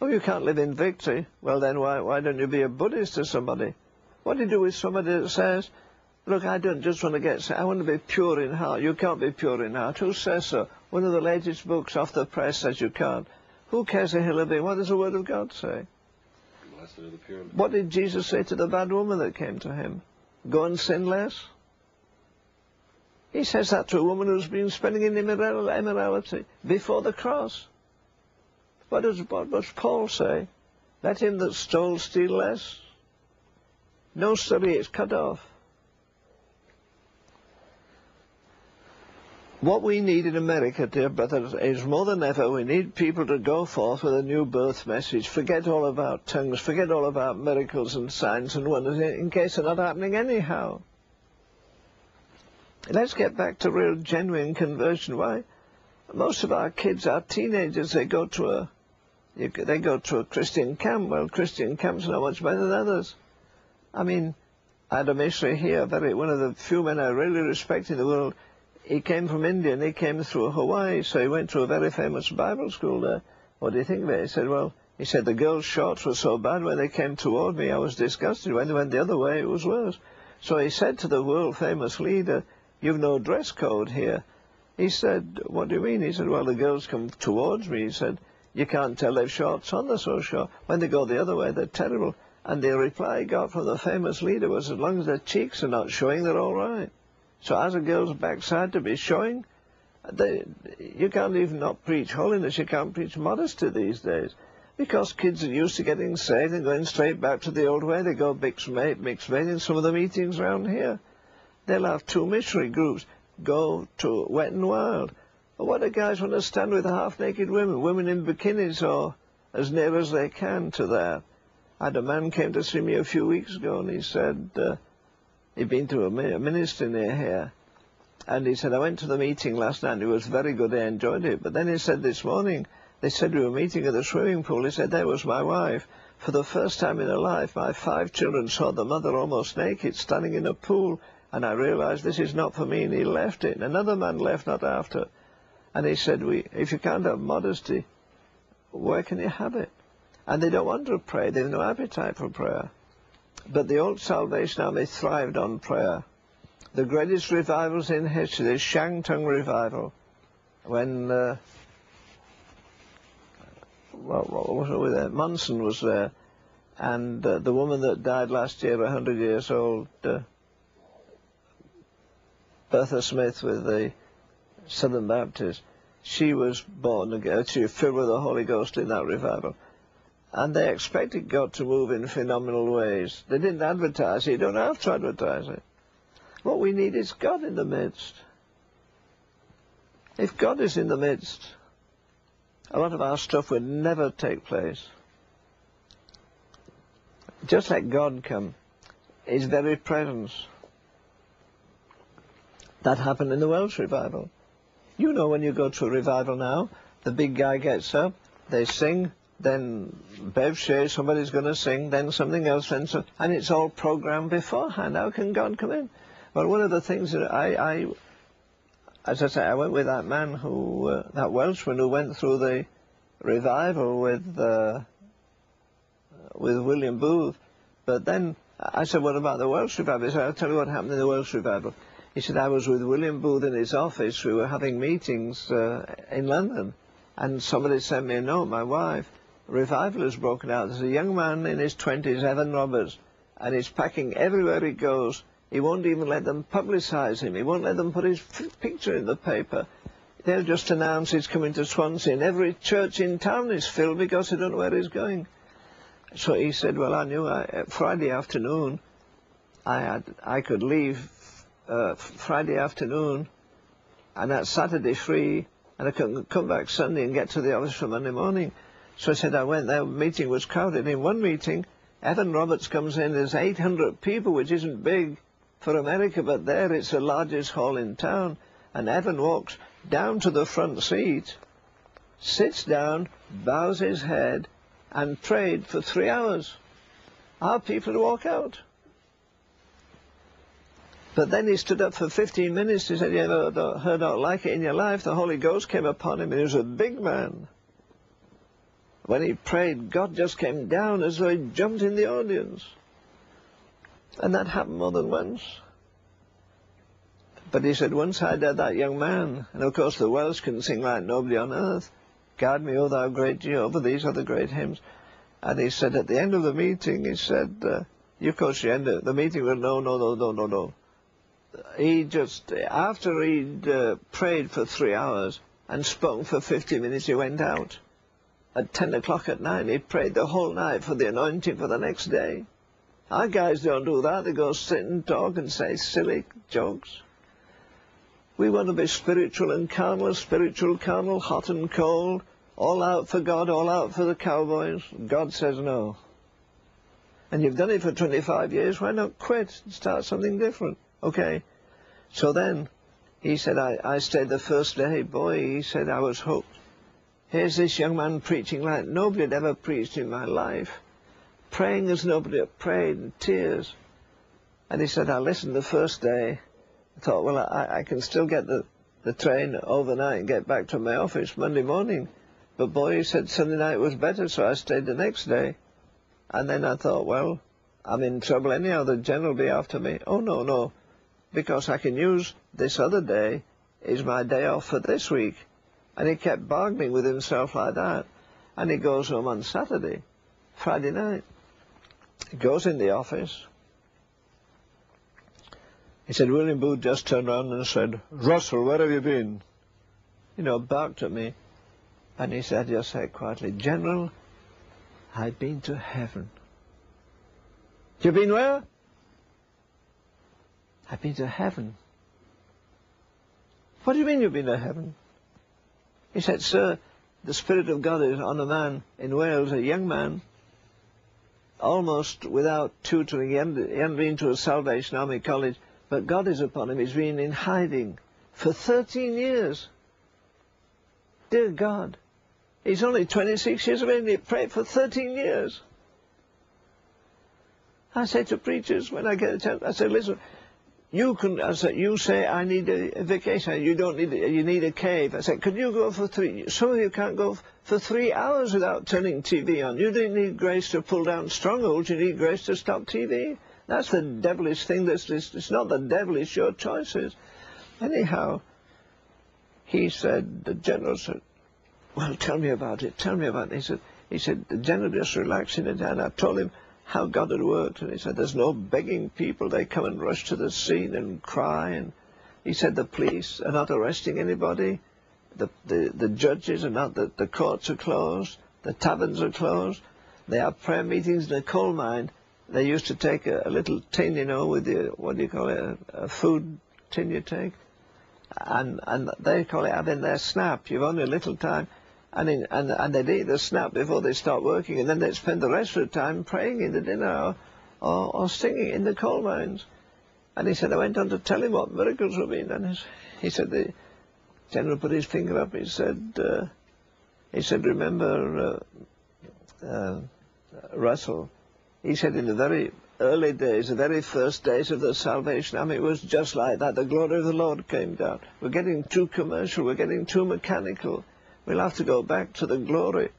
Oh, you can't live in victory. Well, then why, why don't you be a Buddhist or somebody? What do you do with somebody that says, look, I don't just want to get, I want to be pure in heart. You can't be pure in heart. Who says so? One of the latest books off the press says you can't. Who cares a hill of? What does the Word of God say? What did Jesus say to the bad woman that came to him? Go and sin less? He says that to a woman who's been spending in immorality before the cross. What does, what does Paul say? Let him that stole steal less. No, sorry, it's cut off. What we need in America, dear brothers, is more than ever we need people to go forth with a new birth message. Forget all about tongues, forget all about miracles and signs and wonders, in case they're not happening anyhow. Let's get back to real genuine conversion. Why? Most of our kids, our teenagers, they go to a they go to a Christian camp. Well, Christian camps are not much better than others. I mean, I had a missionary here, very one of the few men I really respect in the world he came from India and he came through Hawaii, so he went to a very famous Bible school there. What do you think of it? He said, well, he said the girls' shorts were so bad when they came toward me, I was disgusted. When they went the other way, it was worse. So he said to the world famous leader, you've no dress code here. He said, what do you mean? He said, well, the girls come towards me. He said, you can't tell they've shorts on, they're so short. When they go the other way, they're terrible. And the reply he got from the famous leader was, as long as their cheeks are not showing, they're all right. So as a girl's backside to be showing, they, you can't even not preach holiness, you can't preach modesty these days. Because kids are used to getting saved and going straight back to the old way. They go mixed mate, mixed mate in some of the meetings around here. They'll have two missionary groups go to Wet and Wild. But what do guys want to stand with half-naked women, women in bikinis or as near as they can to that? I had a man came to see me a few weeks ago and he said, uh, He'd been to a minister near here. And he said, I went to the meeting last night. It was very good. I enjoyed it. But then he said this morning, they said we were meeting at the swimming pool. He said, there was my wife. For the first time in her life, my five children saw the mother almost naked, standing in a pool. And I realized this is not for me. And he left it. Another man left not after. And he said, we, if you can't have modesty, where can you have it? And they don't want to pray. They have no appetite for prayer. But the old Salvation Army thrived on prayer. The greatest revivals in history, the Shantung revival, when uh, well, what was over there? Monsen was there, and uh, the woman that died last year, 100 years old, uh, Bertha Smith with the Southern Baptist, she was born again. She was filled with the Holy Ghost in that revival and they expected God to move in phenomenal ways. They didn't advertise it. You don't have to advertise it. What we need is God in the midst. If God is in the midst, a lot of our stuff would never take place. Just let God come. His very presence. That happened in the Welsh revival. You know when you go to a revival now, the big guy gets up, they sing, then Bev shares somebody's going to sing, then something else, then so, and it's all programmed beforehand. How can God come in? Well, one of the things that I, I as I say, I went with that man who, uh, that Welshman who went through the revival with uh, with William Booth, But then I said, what about the Welsh revival? He said, I'll tell you what happened in the Welsh revival. He said, I was with William Booth in his office. We were having meetings uh, in London. And somebody sent me a note, my wife. Revival has broken out. There's a young man in his 20s, Evan Roberts, and he's packing everywhere he goes. He won't even let them publicise him. He won't let them put his picture in the paper. They'll just announce he's coming to Swansea, and every church in town is filled because they don't know where he's going. So he said, well, I knew I, Friday afternoon I had I could leave uh, Friday afternoon and that Saturday free, and I could come back Sunday and get to the office for Monday morning. So I said I went there. Meeting was crowded. In one meeting, Evan Roberts comes in. There's 800 people, which isn't big for America, but there it's the largest hall in town. And Evan walks down to the front seat, sits down, bows his head, and prayed for three hours. Our people walk out. But then he stood up for 15 minutes. He said, you ever heard not like it in your life? The Holy Ghost came upon him, and he was a big man. When he prayed, God just came down as though he jumped in the audience. And that happened more than once. But he said, once I did that young man, and of course the Welsh can sing like nobody on earth, Guide me, O thou great Jehovah, these are the great hymns. And he said at the end of the meeting, he said, uh, of course you end the meeting with no, no, no, no, no, no. He just, after he'd uh, prayed for three hours and spoken for 50 minutes, he went out. At 10 o'clock at night, he prayed the whole night for the anointing for the next day. Our guys don't do that. They go sit and talk and say silly jokes. We want to be spiritual and carnal, spiritual, carnal, hot and cold, all out for God, all out for the cowboys. God says no. And you've done it for 25 years, why not quit and start something different? Okay. So then, he said, I, I stayed the first day. Boy, he said, I was hooked. Here's this young man preaching like nobody had ever preached in my life. Praying as nobody had prayed, in tears. And he said, I listened the first day, I thought, well, I, I can still get the, the train overnight and get back to my office Monday morning. But boy, he said Sunday night was better, so I stayed the next day. And then I thought, well, I'm in trouble anyhow, the general will be after me. Oh, no, no, because I can use this other day is my day off for this week. And he kept bargaining with himself like that. And he goes home on Saturday, Friday night. He goes in the office, he said, William Booth just turned around and said, Russell, where have you been? You know, barked at me. And he said, just said quietly, General, I've been to heaven. You've been where? I've been to heaven. What do you mean you've been to heaven? He said, Sir, the Spirit of God is on a man in Wales, a young man, almost without tutoring. He hadn't, been to a Salvation Army college but God is upon him. He's been in hiding for 13 years. Dear God, he's only 26 years of age and he prayed for 13 years. I say to preachers when I get a chance, I say, listen, you can, I said, you say I need a, a vacation, you don't need, a, you need a cave. I said, could you go for three, some of you can't go for three hours without turning TV on. You don't need grace to pull down strongholds, you need grace to stop TV. That's the devilish thing. That's, it's, it's not the devil, it's your choices. Anyhow, he said, the general said, well, tell me about it, tell me about it. He said, he said, the general just relaxed in it, and I told him how God had worked, and he said, there's no begging people. They come and rush to the scene and cry, and he said the police are not arresting anybody. The, the, the judges are not, the, the courts are closed, the taverns are closed. They have prayer meetings in a coal mine they used to take a, a, little tin, you know, with the, what do you call it, a, a food tin you take, and and they call it having their snap. You've only a little time, and in, and and they'd eat the snap before they start working, and then they'd spend the rest of the time praying in the dinner or, or, or singing in the coal mines. And he said, I went on to tell him what miracles were being done. He said, the general put his finger up. He said, uh, he said, remember uh, uh, Russell he said in the very early days, the very first days of the Salvation Army, it was just like that. The glory of the Lord came down. We're getting too commercial. We're getting too mechanical. We'll have to go back to the glory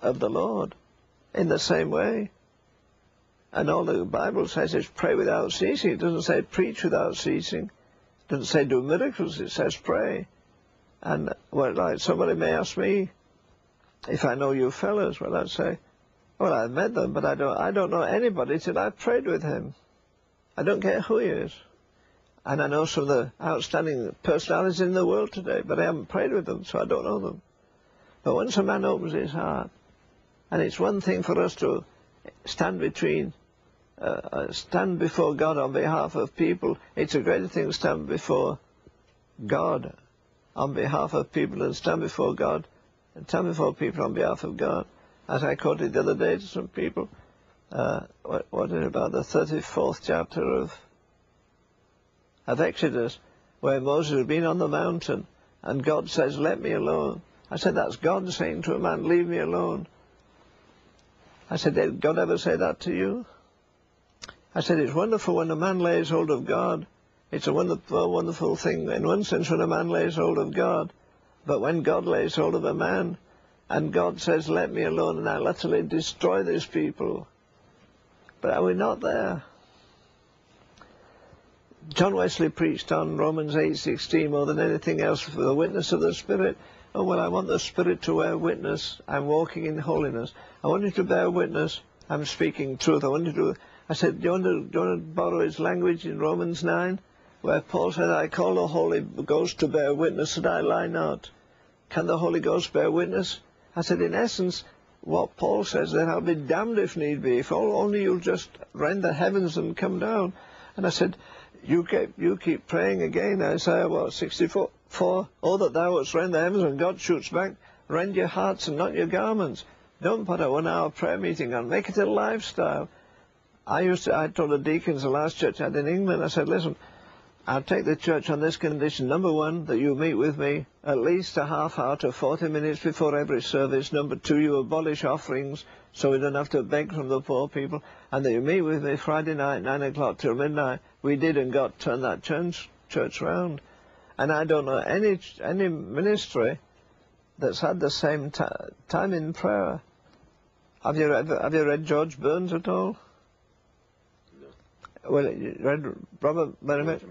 of the Lord in the same way. And all the Bible says is pray without ceasing. It doesn't say preach without ceasing. It doesn't say do miracles. It says pray. And well, like somebody may ask me if I know you fellows. Well, I'd say, well, I've met them, but I don't. I don't know anybody till I've prayed with him. I don't care who he is. And I know some of the outstanding personalities in the world today, but I haven't prayed with them, so I don't know them. But once a man opens his heart, and it's one thing for us to stand between, uh, uh, stand before God on behalf of people. It's a greater thing to stand before God on behalf of people and stand before God and stand before people on behalf of God. As I quoted the other day to some people, uh, what, what is it about the 34th chapter of of Exodus, where Moses had been on the mountain, and God says, let me alone. I said, that's God saying to a man, leave me alone. I said, did God ever say that to you? I said, it's wonderful when a man lays hold of God. It's a wonderful, wonderful thing in one sense when a man lays hold of God. But when God lays hold of a man, and God says, let me alone, and I'll utterly destroy these people. But are we not there? John Wesley preached on Romans 8:16 more than anything else for the witness of the Spirit. Oh, well, I want the Spirit to bear witness. I'm walking in holiness. I want you to bear witness. I'm speaking truth. I want you to... I said, do you want to, do you want to borrow his language in Romans 9? Where Paul said, I call the Holy Ghost to bear witness that I lie not. Can the Holy Ghost bear witness? I said, in essence, what Paul says, then I'll be damned if need be, if only you'll just rend the heavens and come down. And I said, you keep, you keep praying again, Isaiah, what, 64? For, oh, that thou wouldst rend the heavens and God shoots back, rend your hearts and not your garments. Don't put a one-hour prayer meeting on. Make it a lifestyle. I used to, I told the deacons the last church I had in England, I said, listen, I'll take the church on this condition. Number one, that you meet with me at least a half hour to 40 minutes before every service. Number two, you abolish offerings so we don't have to beg from the poor people. And that you meet with me Friday night, 9 o'clock till midnight. We did and got turned that church, church round. And I don't know any, any ministry that's had the same time in prayer. Have you read, have you read George Burns at all? Well, you read Robert Murray Mc...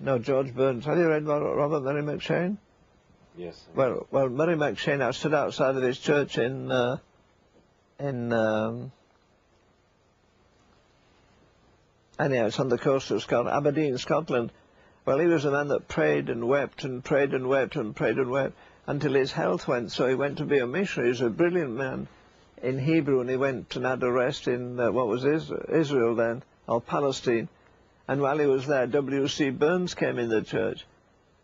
No, George Burns. Have you read Robert Murray M'Cheyne? Yes. Well, well, Murray M'Cheyne. I stood outside of his church in uh, in um, anyhow, it's on the coast of Scotland, Aberdeen, Scotland. Well, he was a man that prayed and wept and prayed and wept and prayed and wept until his health went. So he went to be a missionary. He was a brilliant man in Hebrew, and he went and had a rest in uh, what was Israel then or Palestine. And while he was there, W.C. Burns came in the church,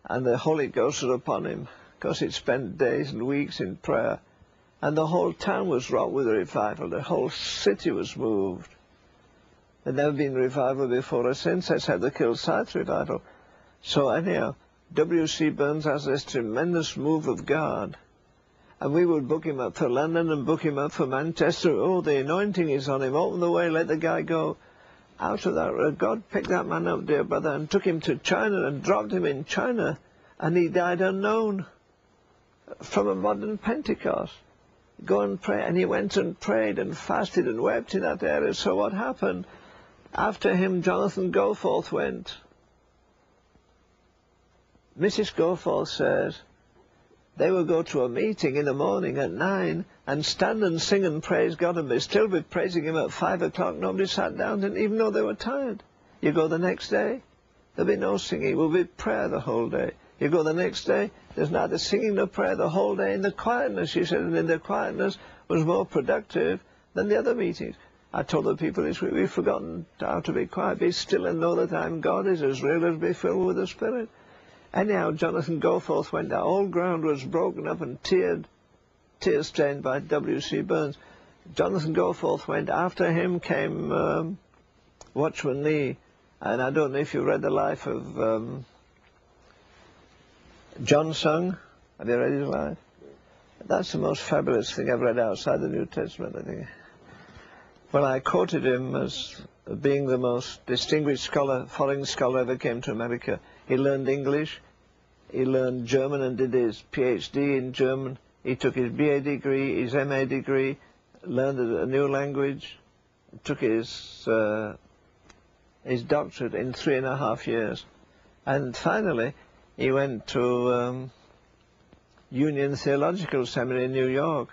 and the Holy Ghost was upon him, because he'd spent days and weeks in prayer. And the whole town was rocked with a revival. The whole city was moved. There'd never been revival before or since, except the Kilsyth revival. So anyhow, W.C. Burns has this tremendous move of God. And we would book him up for London and book him up for Manchester. Oh, the anointing is on him. Open the way, let the guy go out of that, God picked that man up, dear brother, and took him to China and dropped him in China, and he died unknown from a modern Pentecost. Go and pray. And he went and prayed and fasted and wept in that area. So what happened? After him, Jonathan Goforth went. Mrs. Goforth says, they will go to a meeting in the morning at nine and stand and sing and praise God and they still be praising Him at five o'clock. Nobody sat down, didn't even know they were tired. You go the next day, there'll be no singing. It will be prayer the whole day. You go the next day, there's neither singing nor prayer the whole day in the quietness, she said, and in the quietness was more productive than the other meetings. I told the people this week, we've forgotten how to be quiet. Be still and know that I'm God is as real as be filled with the Spirit. Anyhow, Jonathan Goforth went down. All ground was broken up and teared, tear stained by W.C. Burns. Jonathan Goforth went. After him came um, Watchman Nee. And I don't know if you read the life of um, John Sung. Have you read his life? That's the most fabulous thing I've read outside the New Testament, I think. Well, I quoted him as being the most distinguished scholar, foreign scholar ever came to America. He learned English, he learned German and did his PhD in German. He took his BA degree, his MA degree, learned a new language, took his uh, his doctorate in three and a half years. And finally, he went to um, Union Theological Seminary in New York.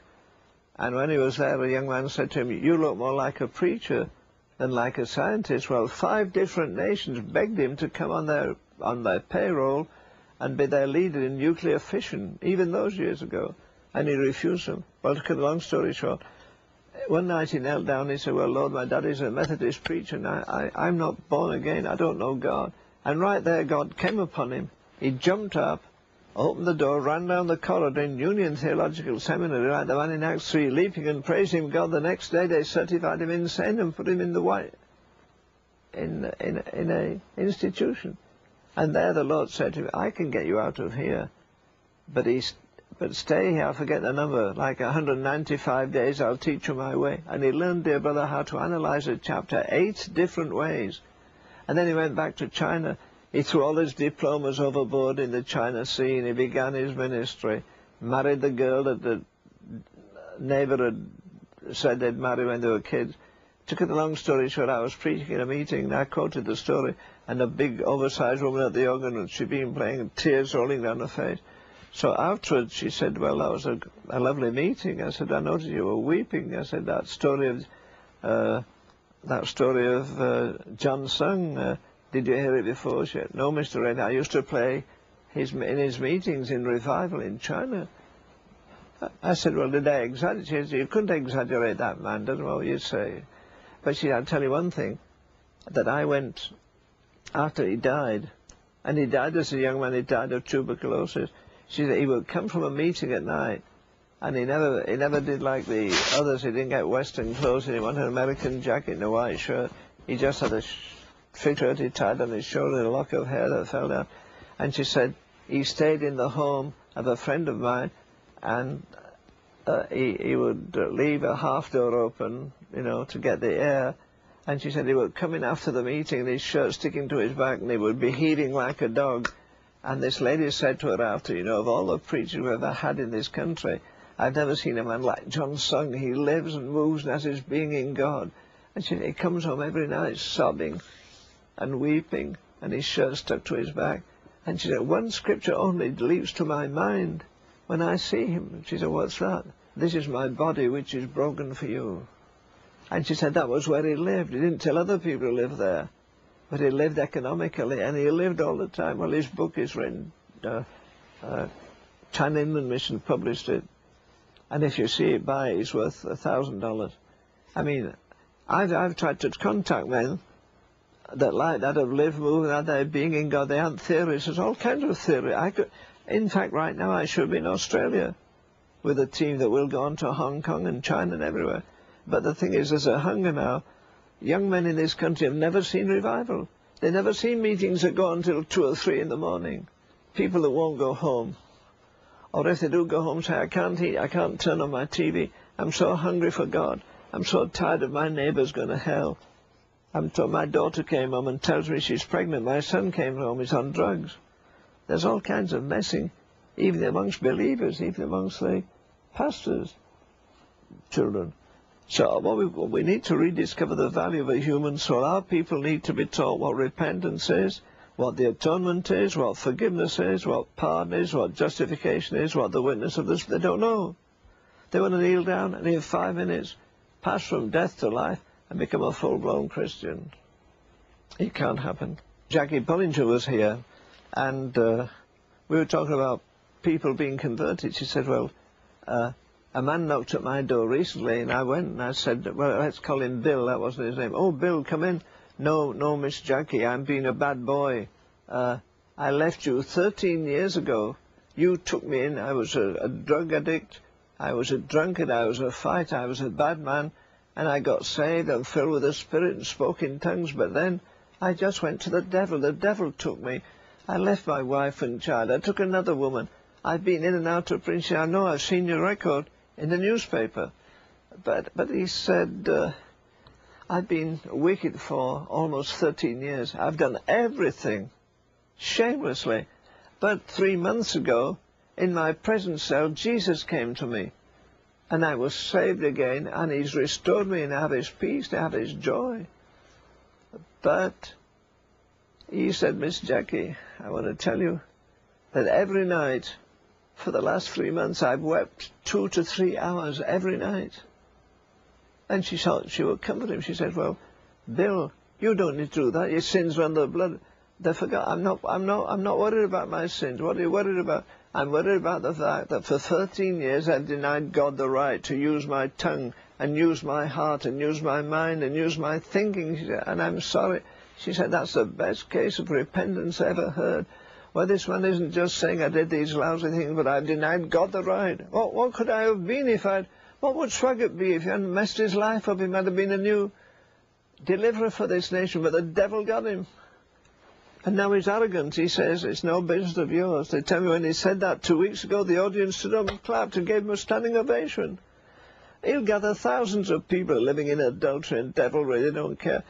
And when he was there, a young man said to him, you look more like a preacher than like a scientist. Well, five different nations begged him to come on their, on their payroll and be their leader in nuclear fission, even those years ago. And he refused them. Well, to cut a long story short, one night he knelt down and he said, well, Lord, my daddy's a Methodist preacher and I, I, I'm not born again. I don't know God. And right there, God came upon him. He jumped up, opened the door, ran down the corridor in Union Theological Seminary, like the man in Acts 3, leaping and praising God. The next day they certified him insane and put him in the white, in, in, in a institution. And there the Lord said to him, I can get you out of here. But but stay here, I forget the number, like 195 days, I'll teach you my way. And he learned, dear brother, how to analyze a chapter eight different ways. And then he went back to China. He threw all his diplomas overboard in the China Sea and he began his ministry. Married the girl that the neighbor had said they'd marry when they were kids. To cut the long story short, I was preaching in a meeting and I quoted the story and a big oversized woman at the organ and she'd been playing tears rolling down her face. So afterwards she said, well, that was a, a lovely meeting. I said, I noticed you were weeping. I said, that story of, uh, that story of uh, John Sung, uh, did you hear it before? She said, no, Mr. Red, I used to play his, in his meetings in revival in China. I said, well, did I exaggerate? She said, you couldn't exaggerate that, man. Doesn't what you say. But she said, I'll tell you one thing, that I went after he died, and he died as a young man, he died of tuberculosis. She said he would come from a meeting at night, and he never he never did like the others. He didn't get Western clothes, and he wanted an American jacket and a white shirt. He just had a fig shirt he tied on his shoulder and a lock of hair that fell down. And she said he stayed in the home of a friend of mine, and uh, he, he would leave a half door open, you know, to get the air. And she said he would come in after the meeting, his shirt sticking to his back, and he would be heaving like a dog. And this lady said to her after, you know, of all the preachers we've ever had in this country, I've never seen a man like John Sung. He lives and moves and has his being in God. And she, said he comes home every night sobbing and weeping and his shirt stuck to his back. And she said, one scripture only leaps to my mind when I see him. She said, what's that? This is my body which is broken for you. And she said that was where he lived. He didn't tell other people to live there but he lived economically, and he lived all the time. Well, his book is written. Uh, uh, China Inland Mission published it, and if you see it it, it's worth a thousand dollars. I mean, I've I've tried to contact men that like that have lived, moved, and their being in God. They aren't theories. There's all kinds of theory. I could, in fact, right now I should be in Australia with a team that will go on to Hong Kong and China and everywhere. But the thing is, there's a hunger now young men in this country have never seen revival. They've never seen meetings that go until two or three in the morning. People that won't go home. Or if they do go home, say, I can't eat, I can't turn on my TV. I'm so hungry for God. I'm so tired of my neighbours going to hell. I'm told my daughter came home and tells me she's pregnant. My son came home, he's on drugs. There's all kinds of messing, even amongst believers, even amongst the pastors' children. So what we, we need to rediscover the value of a human soul. Our people need to be taught what repentance is, what the atonement is, what forgiveness is, what pardon is, what justification is, what the witness of this. They don't know. They want to kneel down and in five minutes pass from death to life and become a full-blown Christian. It can't happen. Jackie Pullinger was here, and uh, we were talking about people being converted. She said, well, uh, a man knocked at my door recently, and I went and I said, well, let's call him Bill. That wasn't his name. Oh, Bill, come in. No, no, Miss Jackie, I'm being a bad boy. Uh, I left you 13 years ago. You took me in. I was a, a drug addict. I was a drunkard. I was a fighter. I was a bad man. And I got saved and filled with the Spirit and spoke in tongues. But then I just went to the devil. The devil took me. I left my wife and child. I took another woman. I've been in and out of prison. I know I've seen your record in the newspaper. But, but he said, uh, I've been wicked for almost 13 years. I've done everything shamelessly. But three months ago, in my present cell, Jesus came to me. and I was saved again, and He's restored me and I have His peace, I have His joy. But he said, Miss Jackie, I want to tell you that every night for the last three months I've wept two to three hours every night. And she she would comfort him. She said, well, Bill, you don't need to do that. Your sins run the blood. They forgot. I'm not, I'm not, I'm not worried about my sins. What are you worried about? I'm worried about the fact that for 13 years I've denied God the right to use my tongue and use my heart and use my mind and use my thinking. Said, and I'm sorry. She said, that's the best case of repentance I ever heard. Well, this one isn't just saying I did these lousy things, but I've denied God the right. What, what could I have been if I'd... What would Swaggart be if he hadn't messed his life up? He might have been a new deliverer for this nation, but the devil got him. And now he's arrogant. He says, it's no business of yours. They tell me when he said that two weeks ago, the audience stood up and clapped and gave him a standing ovation. He'll gather thousands of people living in adultery and devilry. They don't care.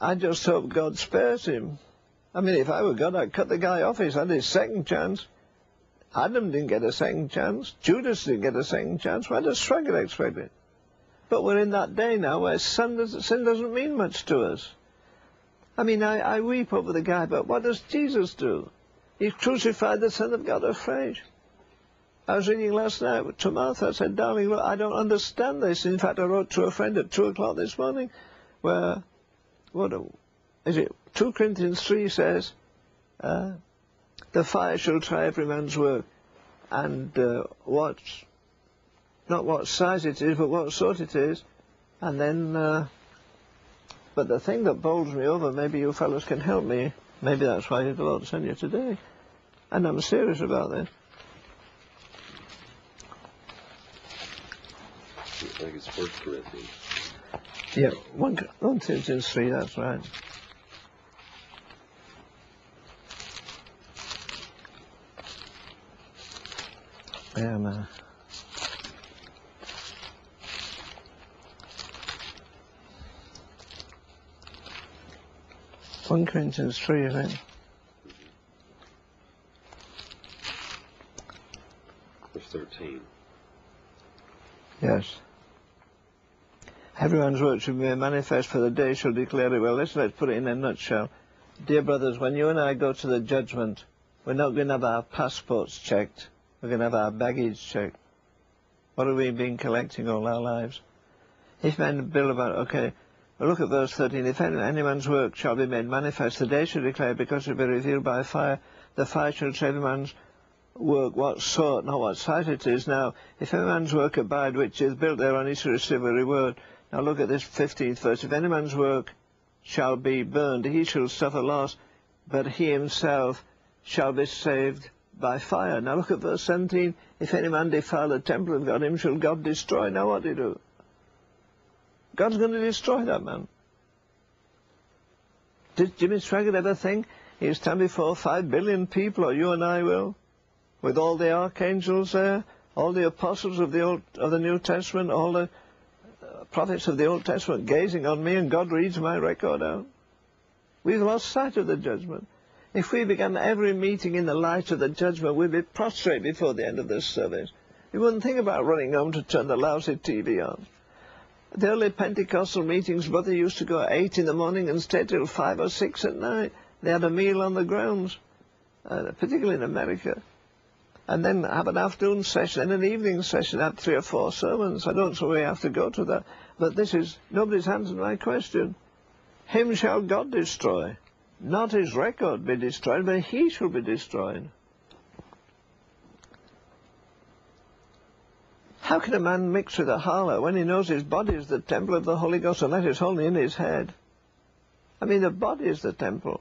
I just hope God spares him. I mean, if I were God, I'd cut the guy off. He's had his second chance. Adam didn't get a second chance. Judas didn't get a second chance. Why does Swaggart expect it? But we're in that day now where sin doesn't mean much to us. I mean, I, I weep over the guy, but what does Jesus do? He crucified the Son of God afresh. I was reading last night to Martha. I said, darling, look, I don't understand this. In fact, I wrote to a friend at 2 o'clock this morning where, what is it, 2 Corinthians 3 says, uh, the fire shall try every man's work. And uh, what, not what size it is, but what sort it is. And then uh, but the thing that bowls me over, maybe you fellows can help me. Maybe that's why the Lord sent you today. And I'm serious about this. I think it's First Corinthians. Yeah, 1, 1 Corinthians 3, that's right. Yeah, man. 1 Corinthians 3, I think. Verse 13. Yes. Everyone's work should be manifest, for the day shall declare it. Well, let's, let's put it in a nutshell. Dear brothers, when you and I go to the judgment, we're not going to have our passports checked. We're going to have our baggage checked. What have we been collecting all our lives? If men bill about, okay, Look at verse 13. If any man's work shall be made manifest, the day shall declare, because it will be revealed by fire. The fire shall show every man's work what sort, not what size it is. Now, if any man's work abide, which is built thereon, he shall receive a reward. Now look at this 15th verse. If any man's work shall be burned, he shall suffer loss, but he himself shall be saved by fire. Now look at verse 17. If any man defile the temple of God, him shall God destroy. Now what do you do? God's going to destroy that man. Did Jimmy Swaggart ever think he'll stand before five billion people, or you and I will, with all the archangels there, all the apostles of the Old of the New Testament, all the uh, prophets of the Old Testament gazing on me, and God reads my record out? We've lost sight of the judgment. If we began every meeting in the light of the judgment, we'd be prostrate before the end of this service. We wouldn't think about running home to turn the lousy TV on. The early Pentecostal meetings, brother used to go at 8 in the morning and stay till 5 or 6 at night. They had a meal on the grounds, uh, particularly in America. And then have an afternoon session and an evening session, have three or four sermons. I don't know we have to go to that. But this is, nobody's answered my question. Him shall God destroy. Not his record be destroyed, but he shall be destroyed. How can a man mix with a harlot when he knows his body is the temple of the Holy Ghost and that is only in his head? I mean, the body is the temple.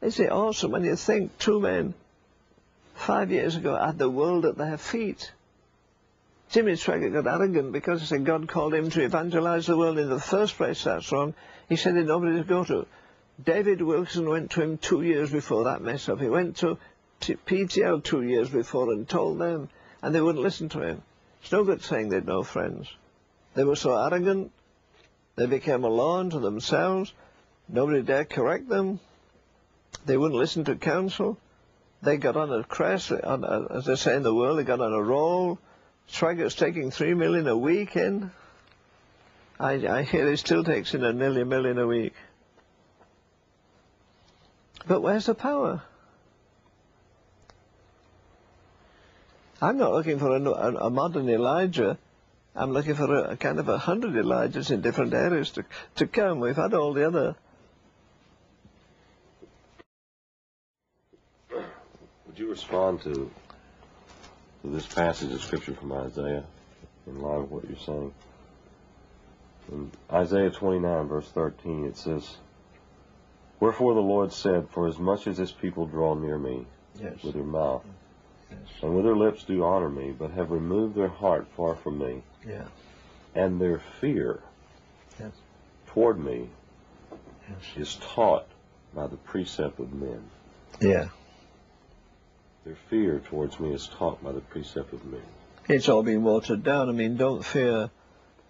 Is it awesome when you think two men five years ago had the world at their feet? Jimmy Swaggart got arrogant because he said God called him to evangelize the world in the first place. That's wrong. He said he'd nobody to go to. David Wilkerson went to him two years before that mess up. He went to PTL two years before and told them and they wouldn't listen to him. It's no good saying they'd no friends. They were so arrogant, they became a law unto themselves, nobody dared correct them, they wouldn't listen to counsel, they got on a crest, on a, as they say in the world, they got on a roll, Swaggart's taking three million a week in. I, I hear he still takes in a nearly a million a week. But where's the power? I'm not looking for a, a, modern Elijah. I'm looking for a, a, kind of a hundred Elijahs in different areas to, to come. We've had all the other. Would you respond to, this passage of scripture from Isaiah in light of what you're saying? In Isaiah 29, verse 13, it says, Wherefore the Lord said, For as much as this people draw near me Yes. with their mouth, Yes. and with their lips do honor me, but have removed their heart far from me, Yeah. and their fear Yes. toward me is taught by the precept of men. Yeah. Their fear towards me is taught by the precept of men. It's all been watered down. I mean, don't fear.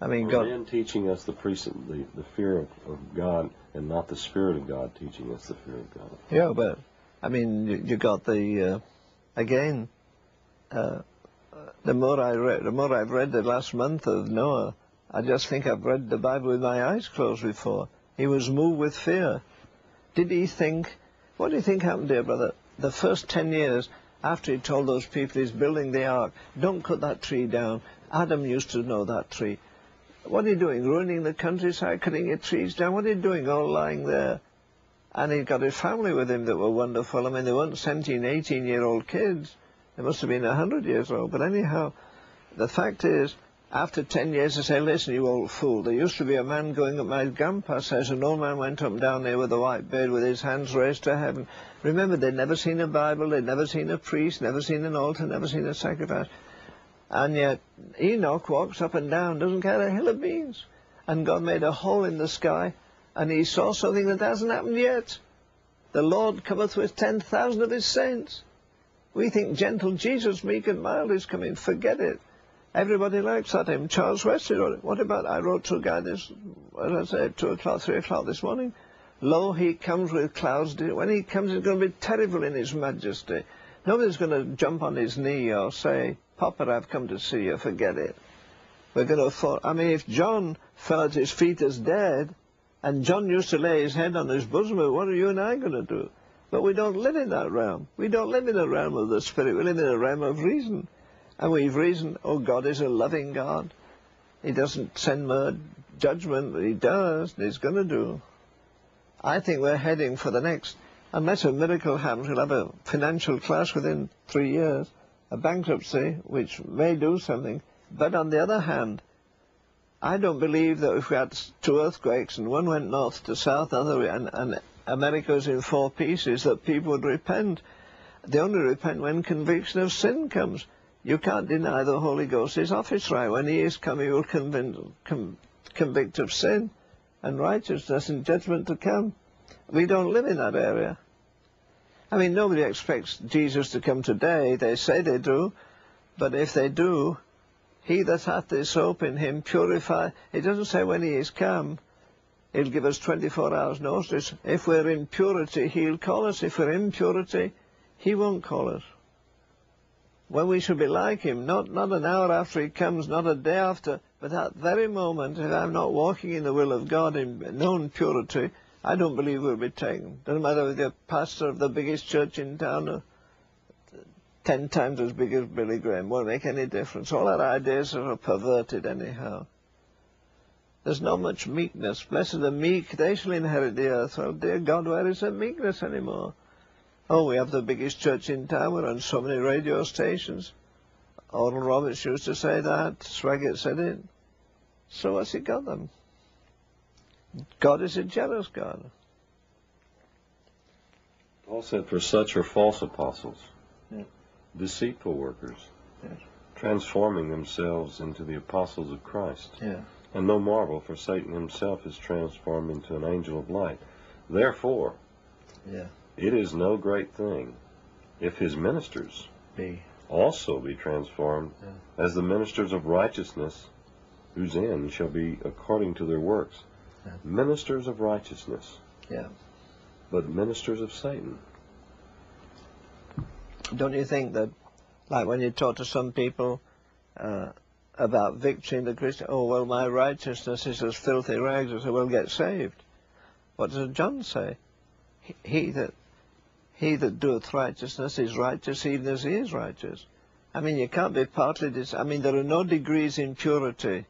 I mean, Are God. men teaching us the precept, the, the fear of, of God, and not the Spirit of God teaching us the fear of God? Yeah, but I mean, you, you got the uh, again. Uh, the more I read, the more I've read the last month of Noah, I just think I've read the Bible with my eyes closed before. He was moved with fear. Did he think? What do you think happened, dear brother? The first ten years after he told those people he's building the ark, don't cut that tree down. Adam used to know that tree. What are you doing? Ruining the countryside, cutting your trees down? What are you doing? All lying there. And he'd got his family with him that were wonderful. I mean, they weren't 17, 18 year old kids. They must have been 100 years old. But anyhow, the fact is, after 10 years, they say, listen, you old fool. There used to be a man going up my grandpa says, an old man went up and down there with a white beard with his hands raised to heaven. Remember, they'd never seen a Bible, they'd never seen a priest, never seen an altar, never seen a sacrifice. And yet, Enoch walks up and down, doesn't care a hill of beans. And God made a hole in the sky, and he saw something that hasn't happened yet. The Lord cometh with ten thousand of his saints. We think gentle Jesus, meek and mild, is coming. Forget it. Everybody likes that hymn. Charles Wesley wrote it. What about, I wrote to a guy this, as I said, 2 o'clock, 3 o'clock this morning. Lo, he comes with clouds. When he comes, it's going to be terrible in his majesty. Nobody's going to jump on his knee or say, Papa, I've come to see you. Forget it. We're going to fall. I mean, if John fell at his feet as dead, and John used to lay his head on his bosom, what are you and I going to do? But we don't live in that realm. We don't live in the realm of the spirit. We live in the realm of reason. And we've reasoned, oh, God is a loving God. He doesn't send more judgment, but he does, and he's going to do. I think we're heading for the next, unless a miracle happens, we'll have a financial clash within three years, a bankruptcy, which may do something. But on the other hand, I don't believe that if we had two earthquakes and one went north to south, other way, and, America was in four pieces, that people would repent. They only repent when conviction of sin comes. You can't deny the Holy Ghost is office right. When he is come, he will convict, com, convict of sin and righteousness and judgment to come. We don't live in that area. I mean, nobody expects Jesus to come today. They say they do. But if they do, he that hath this hope in him purify. It doesn't say when he is come. He'll give us 24 hours notice. If we're in purity, he'll call us. If we're in purity, he won't call us. When we should be like him, not, not an hour after he comes, not a day after, but that very moment, if I'm not walking in the will of God in known purity, I don't believe we'll be taken. Doesn't matter if you're pastor of the biggest church in town or ten times as big as Billy Graham, won't make any difference. All our ideas are perverted anyhow. There's not much meekness. Blessed the meek, they shall inherit the earth. Well, dear God, where is the meekness anymore? Oh, we have the biggest church in town. We're on so many radio stations. Oral Roberts used to say that. Swaggart said it. So what's he got them? God is a jealous God. Paul said, For such are false apostles, Yeah. deceitful workers, Yes. transforming themselves into the apostles of Christ. Yeah. And no marvel, for Satan himself is transformed into an angel of light. Therefore, Yeah. it is no great thing if his ministers Be. also be transformed Yeah. as the ministers of righteousness, whose end shall be according to their works. Ministers of righteousness, Yeah. but ministers of Satan. Don't you think that, like when you talk to some people, uh, about victory in the Christian. Oh well, my righteousness is as filthy rags. As I will get saved. What does John say? He, he that he that doeth righteousness is righteous even as he is righteous. I mean, you can't be partly dis. I mean, there are no degrees in purity.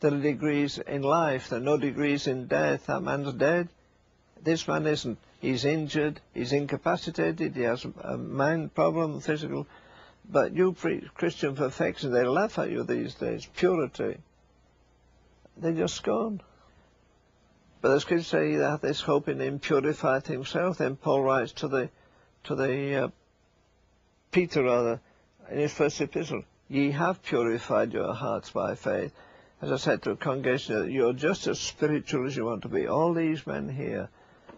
There are degrees in life. There are no degrees in death. That man's dead. This man isn't. He's injured. He's incapacitated. He has a mind problem, physical. But you preach Christian perfection. They laugh at you these days. Purity. They just scorn. But the scriptures say that this hope in him purified himself. Then Paul writes to the to the uh, Peter rather in his first epistle, ye have purified your hearts by faith. As I said to a congregation, you're just as spiritual as you want to be. All these men here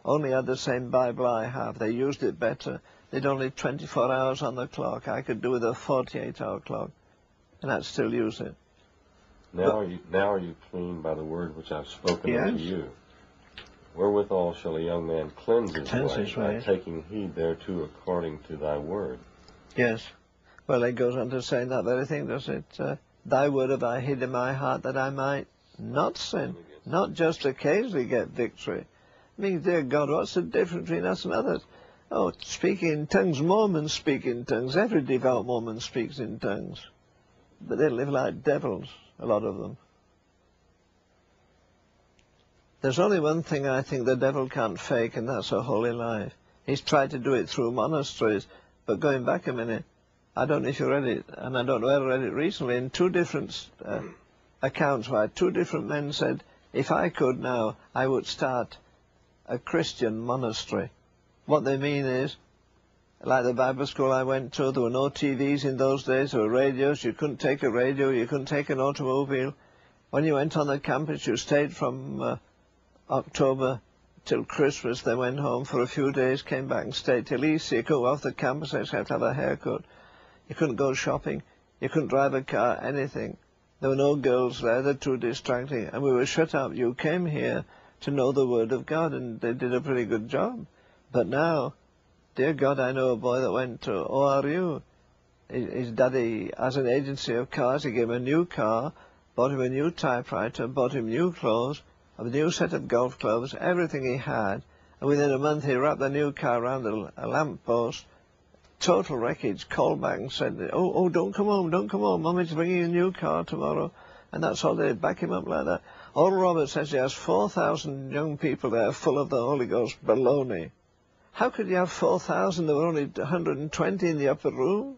only had the same Bible I have. They used it better. They'd only 24 hours on the clock. I could do with a 48-hour clock, and I'd still use it. Now, but, are you, now are you clean by the word which I've spoken yes. unto you? Wherewithal shall a young man cleanse his Cleanse way, his by taking heed thereto according to thy word. Yes. Well, it goes on to say that very thing, does it? Uh, Thy word have I hid in my heart that I might not sin, not just occasionally get victory. I mean, dear God, what's the difference between us and others? Oh, speaking in tongues, Mormons speak in tongues. Every devout Mormon speaks in tongues. But they live like devils, a lot of them. There's only one thing I think the devil can't fake, and that's a holy life. He's tried to do it through monasteries, but going back a minute, I don't know if you read it, and I don't know whether I read it recently, in two different uh, accounts where two different men said, if I could now, I would start a Christian monastery. What they mean is, like the Bible school I went to, there were no TVs in those days, there were radios, you couldn't take a radio, you couldn't take an automobile. When you went on the campus, you stayed from uh, October till Christmas, then went home for a few days, came back and stayed till Easter. You go off the campus except have a haircut. You couldn't go shopping. You couldn't drive a car, anything. There were no girls there. They're too distracting. And we were shut up. You came here to know the Word of God, and they did a pretty good job. But now, dear God, I know a boy that went to ORU. His daddy has an agency of cars. He gave him a new car, bought him a new typewriter, bought him new clothes, a new set of golf clubs, everything he had. And within a month, he wrapped the new car around a, a lamp post total wreckage, called back and said, oh, oh, don't come home, don't come home, Mummy's bringing a new car tomorrow. And that's all they back him up like that. Oral Roberts says he has 4,000 young people there full of the Holy Ghost baloney. How could you have 4,000? There were only 120 in the upper room.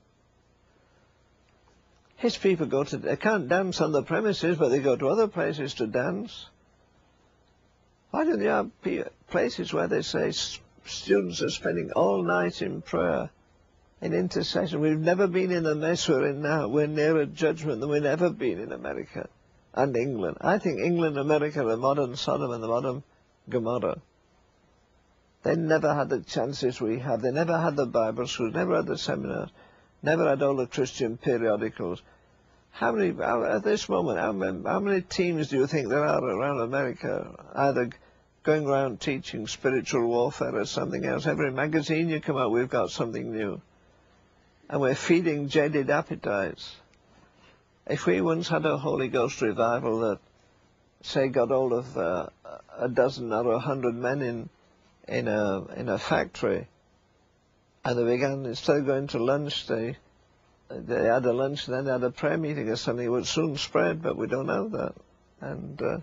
His people go to, they can't dance on the premises, but they go to other places to dance. Why don't you have places where they say students are spending all night in prayer? In intercession. We've never been in the mess we're in now. We're nearer judgment than we've ever been in America and England. I think England and America are the modern Sodom and the modern Gomorrah. They never had the chances we have. They never had the Bible schools, never had the seminars, never had all the Christian periodicals. How many, at this moment, how many, how many teams do you think there are around America, either going around teaching spiritual warfare or something else? Every magazine you come out, we've got something new and we're feeding jaded appetites. If we once had a Holy Ghost revival that, say, got hold of uh, a dozen or a hundred men in in a in a factory, and they began instead of going to lunch, they they had a lunch and then they had a prayer meeting or something. It would soon spread, but we don't know that, and. Uh,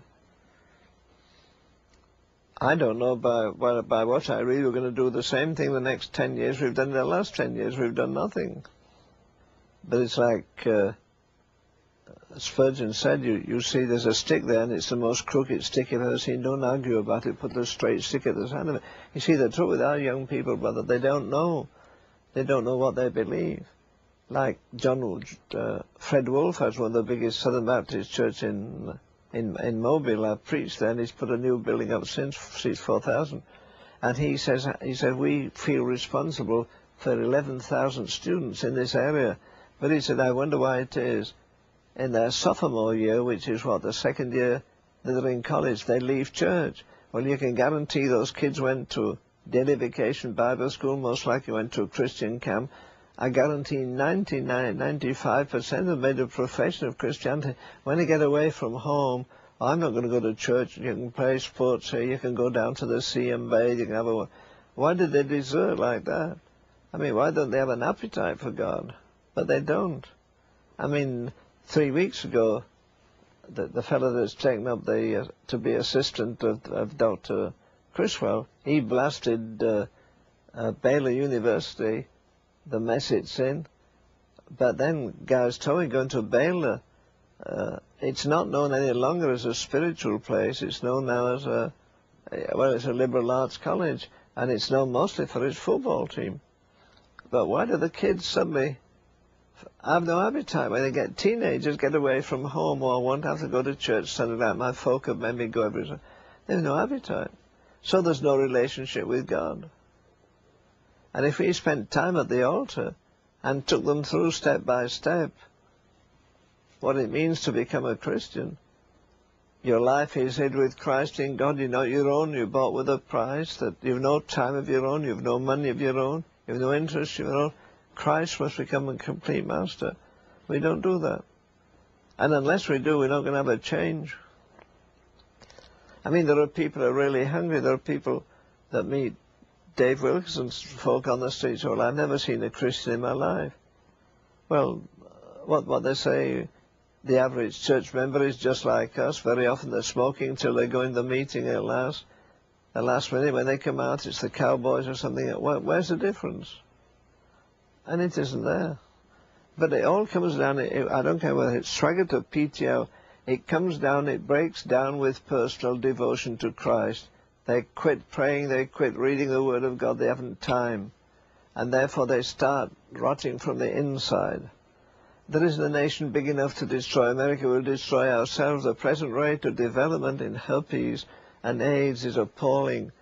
I don't know by, by, by what I read we're going to do the same thing the next 10 years we've done in the last 10 years. We've done nothing. But it's like uh, Spurgeon said, you, you see there's a stick there and it's the most crooked stick you've ever seen. Don't argue about it. Put the straight stick at the side of it. You see, the trouble with our young people, brother, they don't know. They don't know what they believe. Like John uh, Fred Wolfe has one of the biggest Southern Baptist church in in, in Mobile. I've preached there, and he's put a new building up since, since 4000. And he says, he said, we feel responsible for 11,000 students in this area. But he said, I wonder why it is. In their sophomore year, which is what, the second year that they're in college, they leave church. Well, you can guarantee those kids went to Daily Vacation Bible School, most likely went to a Christian camp, I guarantee 99, 95% have made a profession of Christianity. When they get away from home, I'm not going to go to church. You can play sports here. You can go down to the sea and bathe. You can have a... Why did they desert like that? I mean, why don't they have an appetite for God? But they don't. I mean, three weeks ago, the, the fellow that's taken up the uh, to be assistant of, of Dr. Criswell, he blasted uh, uh, Baylor University, the mess it's in. But then guys me going to Baylor, uh, it's not known any longer as a spiritual place. It's known now as a, well, it's a liberal arts college, and it's known mostly for its football team. But why do the kids suddenly have no appetite when they get teenagers, get away from home or won't have to go to church Sunday night? My folk have made me go every Sunday. They have no appetite. So there's no relationship with God. And if we spent time at the altar and took them through step by step what it means to become a Christian, your life is hid with Christ in God. You're not your own. You're bought with a price. That you've no time of your own. You've no money of your own. You've no interest of your own. Christ must become a complete master. We don't do that. And unless we do, we're not going to have a change. I mean, there are people who are really hungry. There are people that meet Dave Wilkerson's folk on the streets. Well, I've never seen a Christian in my life. Well, uh, what what they say, the average church member is just like us. Very often they're smoking till they go in the meeting at last. At last minute when they come out, it's the cowboys or something. Where, where's the difference? And it isn't there. But it all comes down, I don't care whether it's Swaggart or PTL, it comes down, it breaks down with personal devotion to Christ. They quit praying, they quit reading the Word of God, they haven't time. And therefore they start rotting from the inside. There isn't a nation big enough to destroy America. We'll destroy ourselves. The present rate of development in herpes and AIDS is appalling.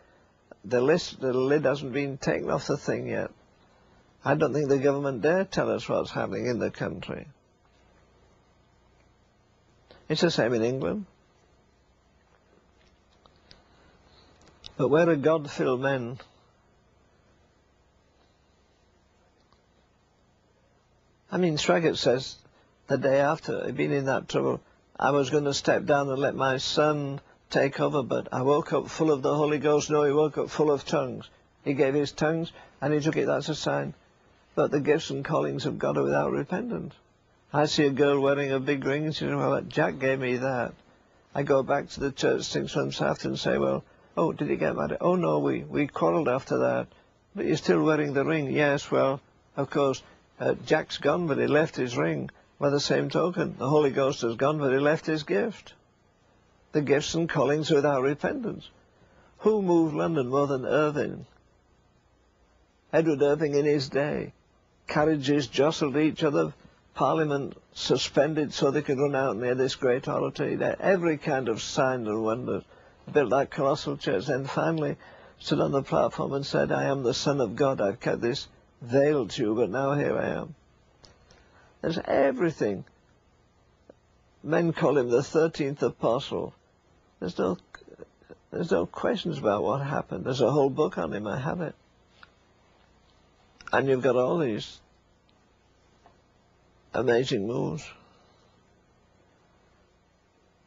The, list, the lid hasn't been taken off the thing yet. I don't think the government dare tell us what's happening in the country. It's the same in England. But where are God-filled men? I mean, Swaggart says the day after he'd been in that trouble, I was going to step down and let my son take over, but I woke up full of the Holy Ghost. No, he woke up full of tongues. He gave his tongues, and he took it That's a sign. But the gifts and callings of God are without repentance. I see a girl wearing a big ring, and she says, well, Jack gave me that. I go back to the church six months after and say, well, oh, did he get married? Oh, no, we, we quarrelled after that. But you're still wearing the ring. Yes, well, of course, uh, Jack's gone, but he left his ring. By the same token, the Holy Ghost has gone, but he left his gift. The gifts and callings without repentance. Who moved London more than Irving? Edward Irving in his day. Carriages jostled each other, Parliament suspended so they could run out near this great orator. Every kind of sign and wonder built that colossal church. Then finally stood on the platform and said, I am the Son of God. I've kept this veil to you, but now here I am. There's everything. Men call him the 13th apostle. There's no, there's no questions about what happened. There's a whole book on him. I have it. And you've got all these amazing moves.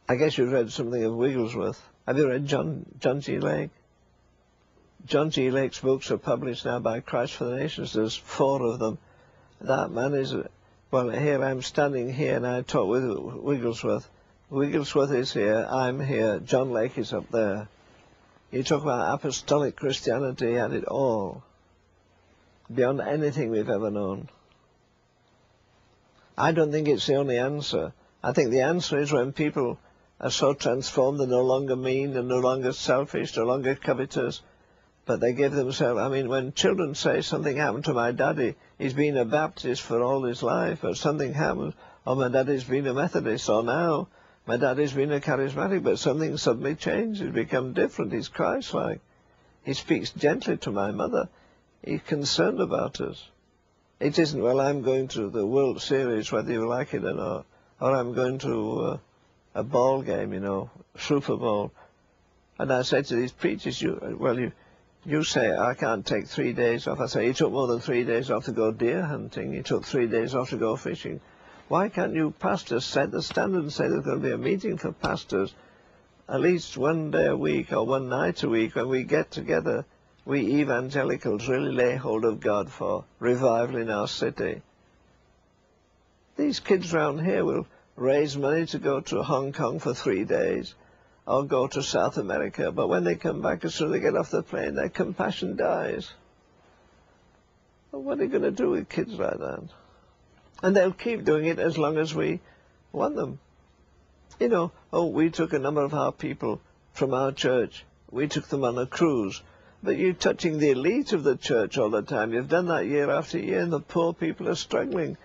I guess you've read something of Wigglesworth. Have you read John, John G. Lake? John G. Lake's books are published now by Christ for the Nations. There's four of them. That man is, well, here I'm standing here and I talk with Wigglesworth. Wigglesworth is here, I'm here, John Lake is up there. You talk about apostolic Christianity and it all, beyond anything we've ever known. I don't think it's the only answer. I think the answer is when people are so transformed, they're no longer mean, they're no longer selfish, no longer covetous, but they give themselves, I mean, when children say something happened to my daddy, he's been a Baptist for all his life, but something happened, or my daddy's been a Methodist, or now my daddy's been a charismatic, but something suddenly changed, he's become different, he's Christ-like. He speaks gently to my mother. He's concerned about us. It isn't, well, I'm going to the World Series, whether you like it or not, or I'm going to uh, a ball game, you know, Super Bowl. And I said to these preachers, you, well, you, You say, I can't take three days off. I say, he took more than three days off to go deer hunting. He took three days off to go fishing. Why can't you pastors set the standard and say there's going to be a meeting for pastors at least one day a week or one night a week when we get together, we evangelicals really lay hold of God for revival in our city. These kids round here will raise money to go to Hong Kong for three days or go to South America, but when they come back, as soon as they get off the plane, their compassion dies. Well, what are you going to do with kids like that? And they'll keep doing it as long as we want them. You know, oh, we took a number of our people from our church. We took them on a cruise. But you're touching the elite of the church all the time. You've done that year after year, and the poor people are struggling.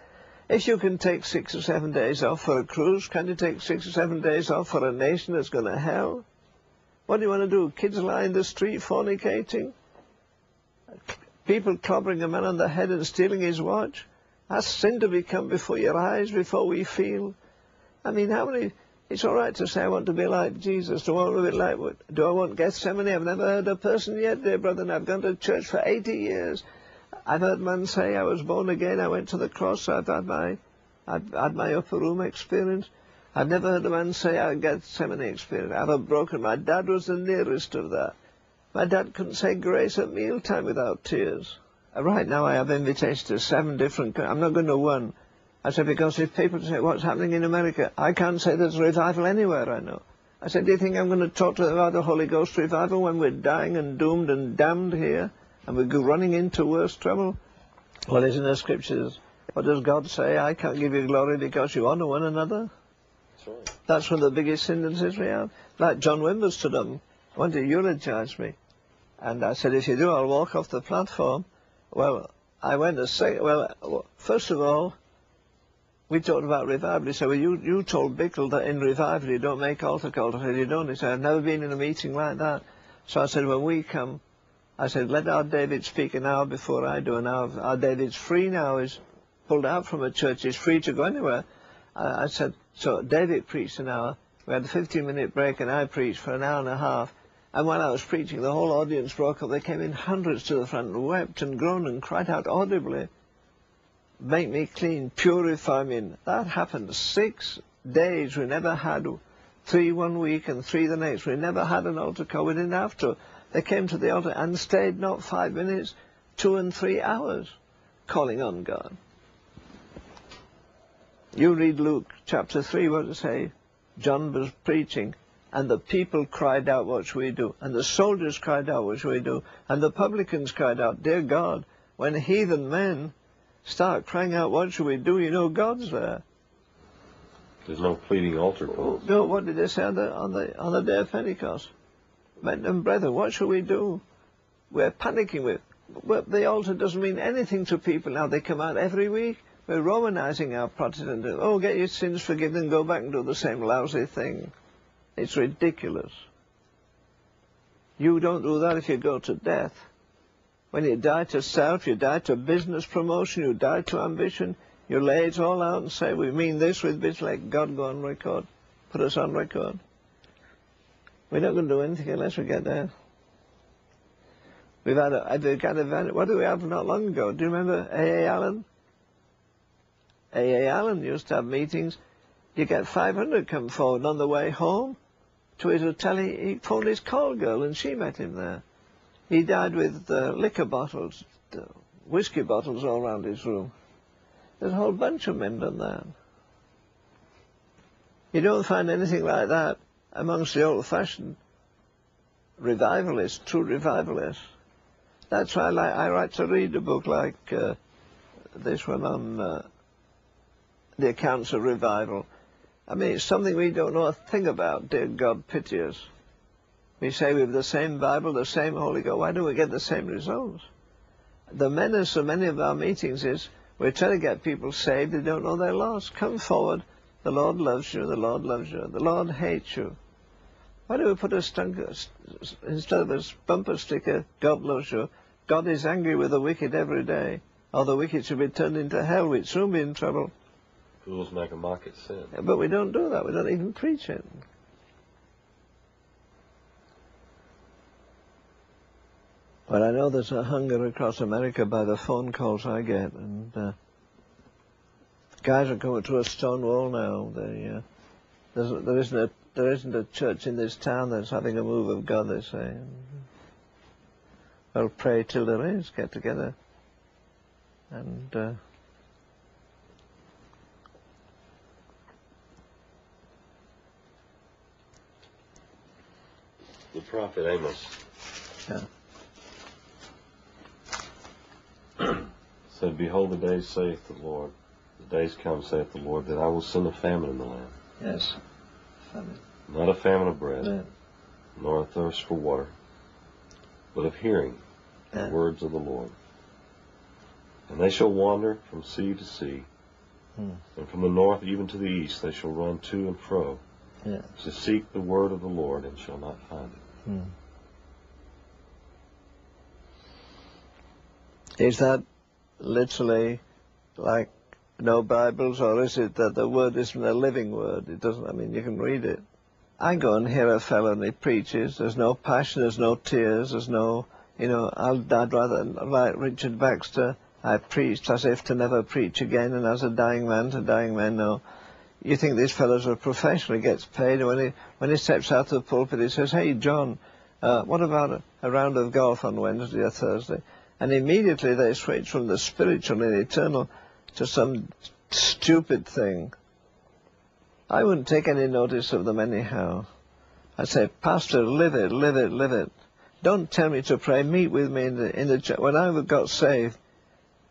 If you can take six or seven days off for a cruise, can you take six or seven days off for a nation that's going to hell? What do you want to do? Kids in the street fornicating? People clobbering a man on the head and stealing his watch? That's sin to become before your eyes, before we feel. I mean, how many... It's all right to say I want to be like Jesus. Do I want to be like... Do I want Gethsemane? I've never heard a person yet, dear brother, and I've gone to church for 80 years. I've heard men say I was born again, I went to the cross, I've had my, I've had my upper room experience. I've never heard a man say I Gethsemane experience. I've a broken. My dad was the nearest of that. My dad couldn't say grace at mealtime without tears. Uh, right now I have invitations to seven different, I'm not going to one. I said, because if people say, what's happening in America? I can't say there's revival anywhere I know. I said, do you think I'm going to talk to them about the Holy Ghost revival when we're dying and doomed and damned here? And we go running into worse trouble. Well, isn't the scriptures? What does God say? I can't give you glory because you honor one another. That's one of the biggest hindrances we have. Like John Wimber stood up, wanted to eulogize me. And I said, if you do, I'll walk off the platform. Well, I went to say, well, first of all, we talked about revival. He said, well, you, you told Bickle that in revival you don't make altar calls. I said, you don't. He said, I've never been in a meeting like that. So I said, when we come, I said, let our David speak an hour before I do. And our, our David's free now. He's pulled out from a church. He's free to go anywhere. I, I said, so David preached an hour. We had a 15-minute break, and I preached for an hour and a half. And while I was preaching, the whole audience broke up. They came in hundreds to the front and wept and groaned and cried out audibly. Make me clean, purify me. That happened six days. We never had three one week and three the next. We never had an altar call. We didn't have to. They came to the altar and stayed not five minutes, two and three hours, calling on God. You read Luke chapter 3, what does it say? John was preaching, and the people cried out, what shall we do? And the soldiers cried out, what shall we do? And the publicans cried out, dear God, when heathen men start crying out, what should we do? You know God's there. There's no pleading altar calls. No, what did they say on the, on the, on the day of Pentecost? Men and brethren, what shall we do? We're panicking with. Well, the altar doesn't mean anything to people now. They come out every week. We're Romanizing our Protestant. Oh, get your sins forgiven and go back and do the same lousy thing. It's ridiculous. You don't do that if you go to death. When you die to self, you die to business promotion, you die to ambition, you lay it all out and say, we mean this with bits like God go on record. Put us on record. We're not going to do anything unless we get there. We've had a, a kind of, what do we have not long ago? Do you remember A.A. Allen? A.A. Allen used to have meetings. You get 500 come forward on the way home to his hotel. He, he phoned his call girl and she met him there. He died with uh, liquor bottles, uh, whiskey bottles all around his room. There's a whole bunch of men done that. You don't find anything like that amongst the old-fashioned revivalists, true revivalists. That's why I, like, I like to read a book like uh, this one on uh, the accounts of revival. I mean, it's something we don't know a thing about, dear God pity us. We say we have the same Bible, the same Holy Ghost. Why don't we get the same results? The menace of many of our meetings is we're trying to get people saved. They don't know they're lost. Come forward. The Lord loves you. The Lord loves you. The Lord hates you. Why do we put a stunker, instead of a bumper sticker, God loves you, God is angry with the wicked every day, or the wicked should be turned into hell, we'd soon be in trouble. Fools make a mock at sin. But we don't do that. We don't even preach it. Well, I know there's a hunger across America by the phone calls I get, and uh, guys are coming to a stone wall now. They, uh, there isn't a there isn't a church in this town that's having a move of God. They say. Well, pray till there is. Get together, and. Uh, the prophet Amos Yeah. said, Behold, the days, saith the Lord, the days come, saith the Lord, that I will send a famine in the land. Yes. Famine. Not a famine of bread, Yeah. nor a thirst for water, but of hearing Yeah. the words of the Lord. And they shall wander from sea to sea, Hmm. and from the north even to the east they shall run to and fro, Yeah. to seek the word of the Lord, and shall not find it. Hmm. Is that literally like no Bibles, or is it that the word isn't a living word? It doesn't. I mean, you can read it. I go and hear a fellow and he preaches. There's no passion. There's no tears. There's no, you know. I'd, I'd rather like Richard Baxter. I preached as if to never preach again, and as a dying man to dying men. No, you think these fellows are professional? He gets paid, and when he when he steps out of the pulpit, he says, "Hey, John, uh, what about a, a round of golf on Wednesday or Thursday?" And immediately they switch from the spiritual and eternal to some stupid thing. I wouldn't take any notice of them anyhow. I say, Pastor, live it, live it, live it. Don't tell me to pray. Meet with me in the in the church. When I got saved,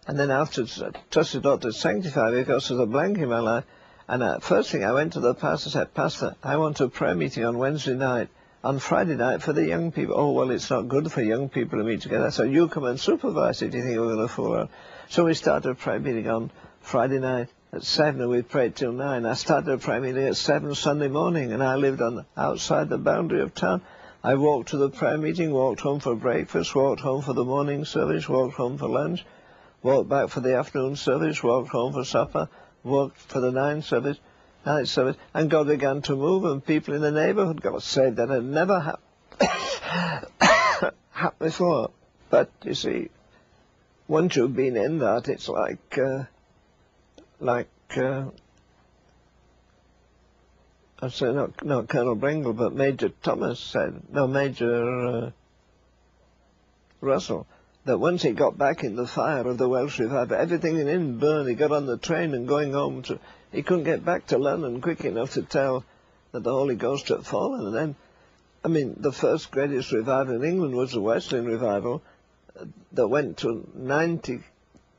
and then after trusted God to sanctify me because there's a blank in my life. And uh, first thing I went to the pastor and said, Pastor, I want a prayer meeting on Wednesday night, on Friday night for the young people. Oh, well, it's not good for young people to meet together. So you come and supervise it. Do you think we're going to fool around? So we started a prayer meeting on Friday night at 7 and we prayed till 9. I started a prayer meeting at 7 Sunday morning and I lived on outside the boundary of town. I walked to the prayer meeting, walked home for breakfast, walked home for the morning service, walked home for lunch, walked back for the afternoon service, walked home for supper, walked for the nine service, night service, and God began to move, and people in the neighbourhood got saved. That had never hap- happened before. But you see, once you've been in that, it's like, uh, like, uh, I say not not Colonel Brengle, but Major Thomas said, no Major uh, Russell that once he got back in the fire of the Welsh revival, everything in him burned. He got on the train and going home to, he couldn't get back to London quick enough to tell that the Holy Ghost had fallen. And then, I mean, the first greatest revival in England was the Wesleyan revival that went to 90,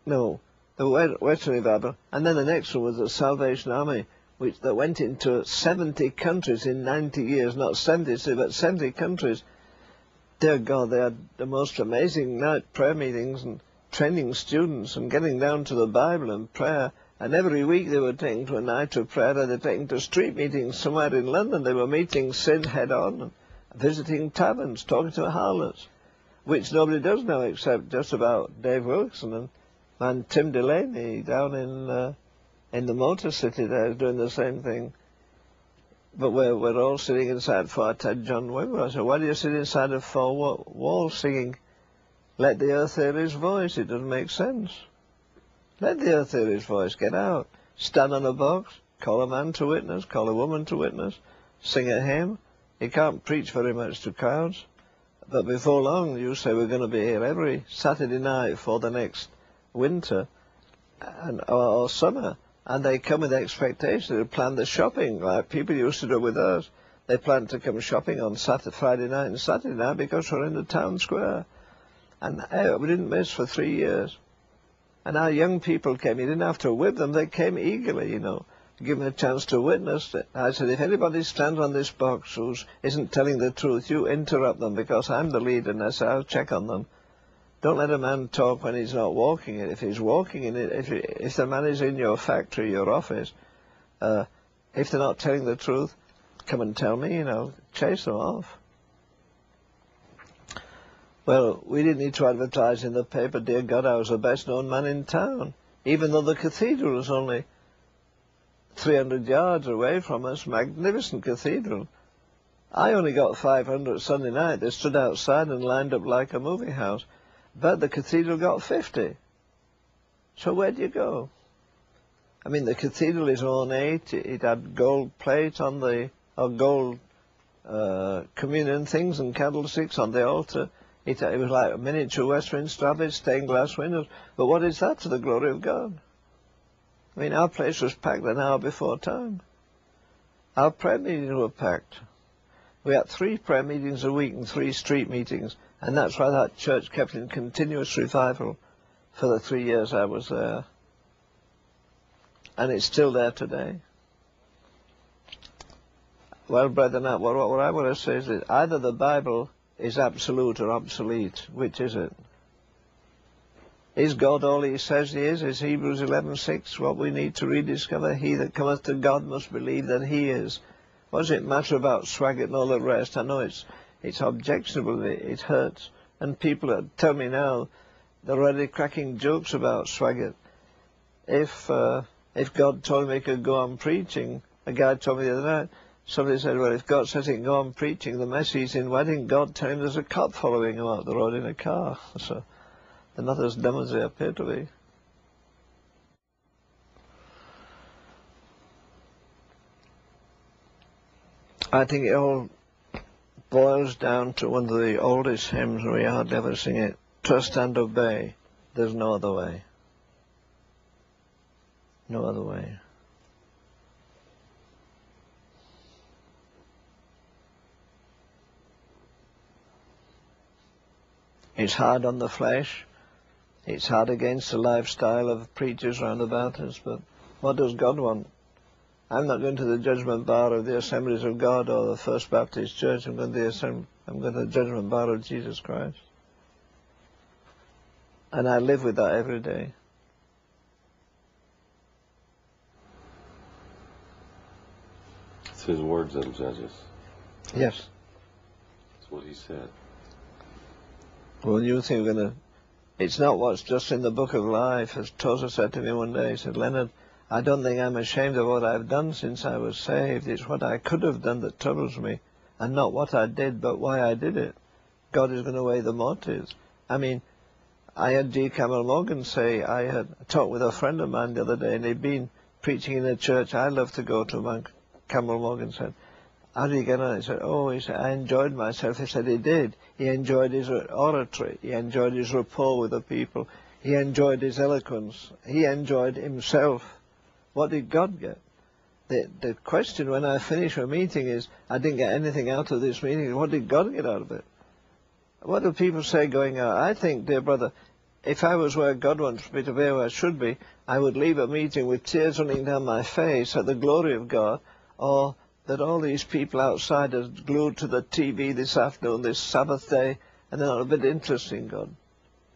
no, the We- Wesleyan revival. And then the next one was the Salvation Army, which that went into 70 countries in 90 years, not 70, but 70 countries dear God, they had the most amazing night prayer meetings and training students and getting down to the Bible and prayer. And every week they were taken to a night of prayer. They were taken to street meetings somewhere in London. They were meeting sin head on and visiting taverns, talking to harlots, which nobody does now except just about Dave Wilkerson and, and Tim Delaney down in uh, in the Motor City there doing the same thing. But we're, we're all sitting inside four Ted John Wimber. I said, why do you sit inside of four wall singing, let the earth hear his voice? It doesn't make sense. Let the earth hear his voice. Get out. Stand on a box. Call a man to witness. Call a woman to witness. Sing a hymn. You can't preach very much to crowds. But before long, you say we're going to be here every Saturday night for the next winter and or, or summer and they come with expectation. They plan the shopping like people used to do with us. They plan to come shopping on Saturday, Friday night and Saturday night because we're in the town square. And uh, we didn't miss for three years. And our young people came. You didn't have to whip them. They came eagerly, you know, give them a chance to witness it. I said, if anybody stands on this box who isn't telling the truth, you interrupt them because I'm the leader and I say, I'll check on them. Don't let a man talk when he's not walking it. If he's walking in it, if, he, if the man is in your factory, your office, uh, if they're not telling the truth, come and tell me, you know, chase them off. Well, we didn't need to advertise in the paper, dear God, I was the best known man in town, even though the cathedral was only 300 yards away from us, magnificent cathedral. I only got 500 Sunday night. They stood outside and lined up like a movie house. But the cathedral got 50. So where do you go? I mean, the cathedral is ornate. It had gold plate on the, or gold uh, communion things and candlesticks on the altar. It, it was like a miniature Westminster Abbey, stained glass windows. But what is that to the glory of God? I mean, our place was packed an hour before time. Our prayer meetings were packed. We had three prayer meetings a week and three street meetings, and that's why that church kept in continuous revival for the three years I was there. And it's still there today. Well, brethren, what, what I want to say is that either the Bible is absolute or obsolete. Which is it? Is God all he says he is? Is Hebrews 11.6 what we need to rediscover? He that cometh to God must believe that he is. What does it matter about Swaggart and all the rest? I know it's it's objectionable, it, it hurts. And people tell me now they're already cracking jokes about Swaggart. If uh, if God told me he could go on preaching, a guy told me the other night, somebody said, well, if God says he can go on preaching the message, then why didn't God tell him there's a cop following him out the road in a car? So they're not as dumb as they appear to be. I think it all boils down to one of the oldest hymns we hardly ever sing it. Trust and obey. There's no other way. No other way. It's hard on the flesh. It's hard against the lifestyle of preachers round about us, but what does God want? I'm not going to the judgment bar of the Assemblies of God or the First Baptist Church. I'm going to the, Assemb- I'm going to the judgment bar of Jesus Christ. And I live with that every day. It's his words that'll judge us. Yes. That's what he said. Well, you think we're going to... It's not what's just in the book of life, as Tozer said to me one day. He said, Leonard, I don't think I'm ashamed of what I've done since I was saved. It's what I could have done that troubles me, and not what I did, but why I did it. God is going to weigh the motives. I mean, I had G. Campbell Morgan say, I had talked with a friend of mine the other day, and he'd been preaching in a church I love to go to. Man, Campbell Morgan said, how did he get on? He said, oh, he said, I enjoyed myself. He said he did. He enjoyed his oratory. He enjoyed his rapport with the people. He enjoyed his eloquence. He enjoyed himself. What did God get? The, the question when I finish a meeting is, I didn't get anything out of this meeting. What did God get out of it? What do people say going out? I think, dear brother, if I was where God wants me to be, where I should be, I would leave a meeting with tears running down my face at the glory of God, or that all these people outside are glued to the TV this afternoon, this Sabbath day, and they're not a bit interested in God.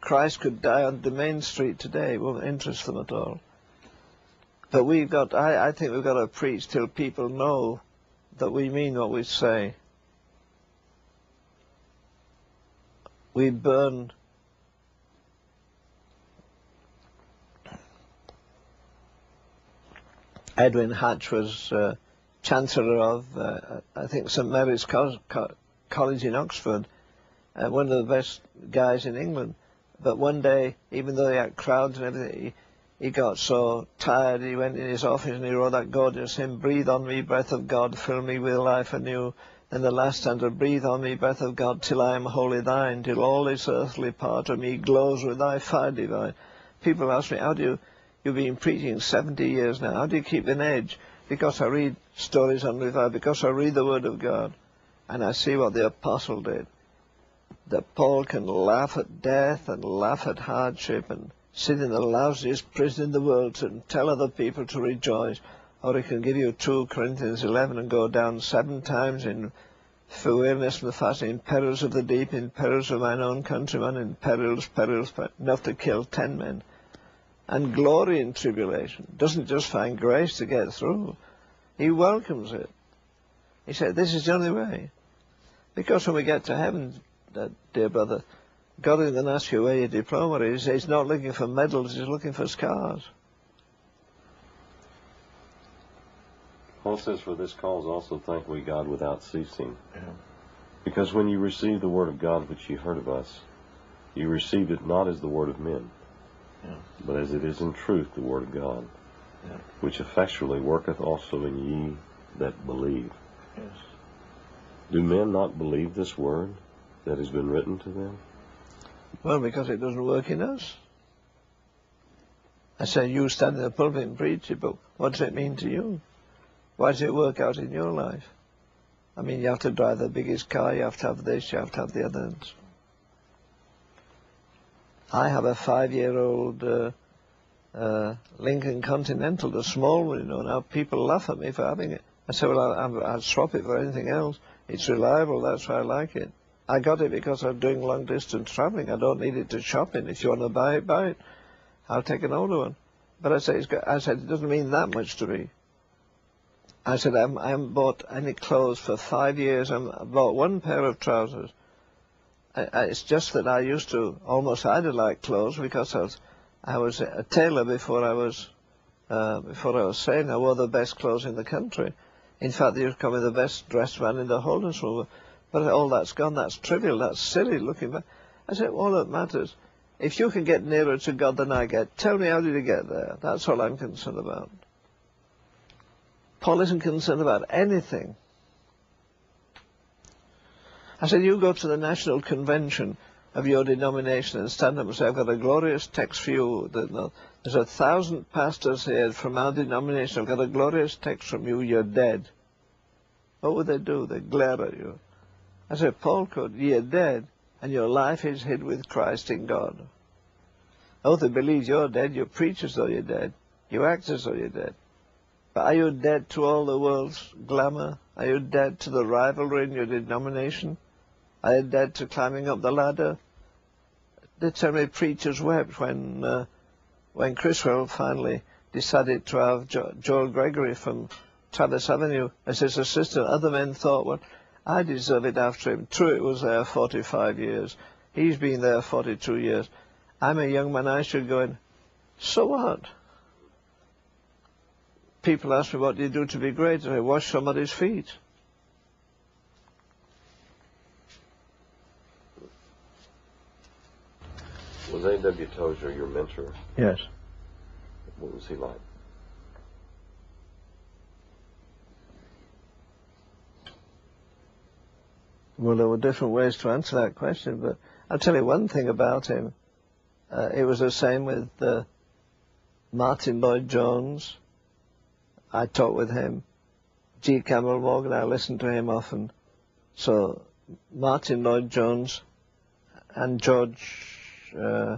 Christ could die on the main Street today. It won't interest them at all. But we've got, I, I think we've got to preach till people know that we mean what we say. We burn Edwin Hatch was uh, Chancellor of, uh, I think, St Mary's Co Co College in Oxford, uh, one of the best guys in England. But one day, even though he had crowds and everything, he, he got so tired, he went in his office and he wrote that gorgeous hymn, Breathe on me, breath of God, fill me with life anew. Then the last stanza, Breathe on me, breath of God, till I am wholly thine, till all this earthly part of me glows with thy fire divine. People ask me, how do you, you've been preaching 70 years now, how do you keep an edge? Because I read stories on revival, because I read the Word of God, and I see what the apostle did. That Paul can laugh at death and laugh at hardship and sit in the lousiest prison in the world and tell other people to rejoice. Or he can give you 2 Corinthians 11 and go down seven times in for weariness and the fasting, in perils of the deep, in perils of mine own countrymen, in perils, perils, enough to kill ten men. And glory in tribulation. Doesn't just find grace to get through. He welcomes it. He said, this is the only way. Because when we get to heaven, uh, dear brother, God is going to ask you where your diploma is. He's not looking for medals, he's looking for scars. Paul says, For this cause also thank we God without ceasing. Yeah. Because when you received the word of God which you heard of us, you received it not as the word of men, Yeah. but as it is in truth the word of God, Yeah. which effectually worketh also in ye that believe. Yes. Do men not believe this word that has been written to them? Well, because it doesn't work in us. I say you stand in the pulpit and preach it, but what does it mean to you? Why does it work out in your life? I mean, you have to drive the biggest car, you have to have this, you have to have the others. I have a five-year-old uh, uh, Lincoln Continental, the small one, you know. Now people laugh at me for having it. I say, well, I'd swap it for anything else. It's reliable, that's why I like it. I got it because I'm doing long distance traveling. I don't need it to shop in. If you want to buy it, buy it. I'll take an older one. But I say, I said, it doesn't mean that much to me. I said, I haven't bought any clothes for five years. I'm, I bought one pair of trousers. I, I, it's just that I used to almost idolize clothes because I was, I was a tailor before I was, uh, before I was saying I wore the best clothes in the country. In fact, they used to call me the best dressed man in the whole school. But all that's gone. That's trivial. That's silly looking back. I said, all that matters. If you can get nearer to God than I get, tell me how did you get there? That's all I'm concerned about. Paul isn't concerned about anything. I said, you go to the national convention of your denomination and stand up and say, I've got a glorious text for you. There's a thousand pastors here from our denomination. I've got a glorious text from you. You're dead. What would they do? They'd glare at you. I said, Paul could. You're dead, and your life is hid with Christ in God. Oh, they believe you're dead. You preach as though you're dead. You act as though you're dead. But are you dead to all the world's glamour? Are you dead to the rivalry in your denomination? Are you dead to climbing up the ladder? Tell preachers wept when uh, when Criswell finally decided to have jo- Joel Gregory from Travis Avenue as his assistant. Other men thought, well, I deserve it after him. True, it was there 45 years. He's been there 42 years. I'm a young man, I should go in. So what? People ask me, what do you do to be great? I wash somebody's feet. Was A.W. Tozer your mentor? Yes. What was he like? Well, there were different ways to answer that question, but I'll tell you one thing about him. Uh, it was the same with uh, Martyn Lloyd-Jones. I talked with him. G. Campbell Morgan, I listened to him often. So Martyn Lloyd-Jones and George uh,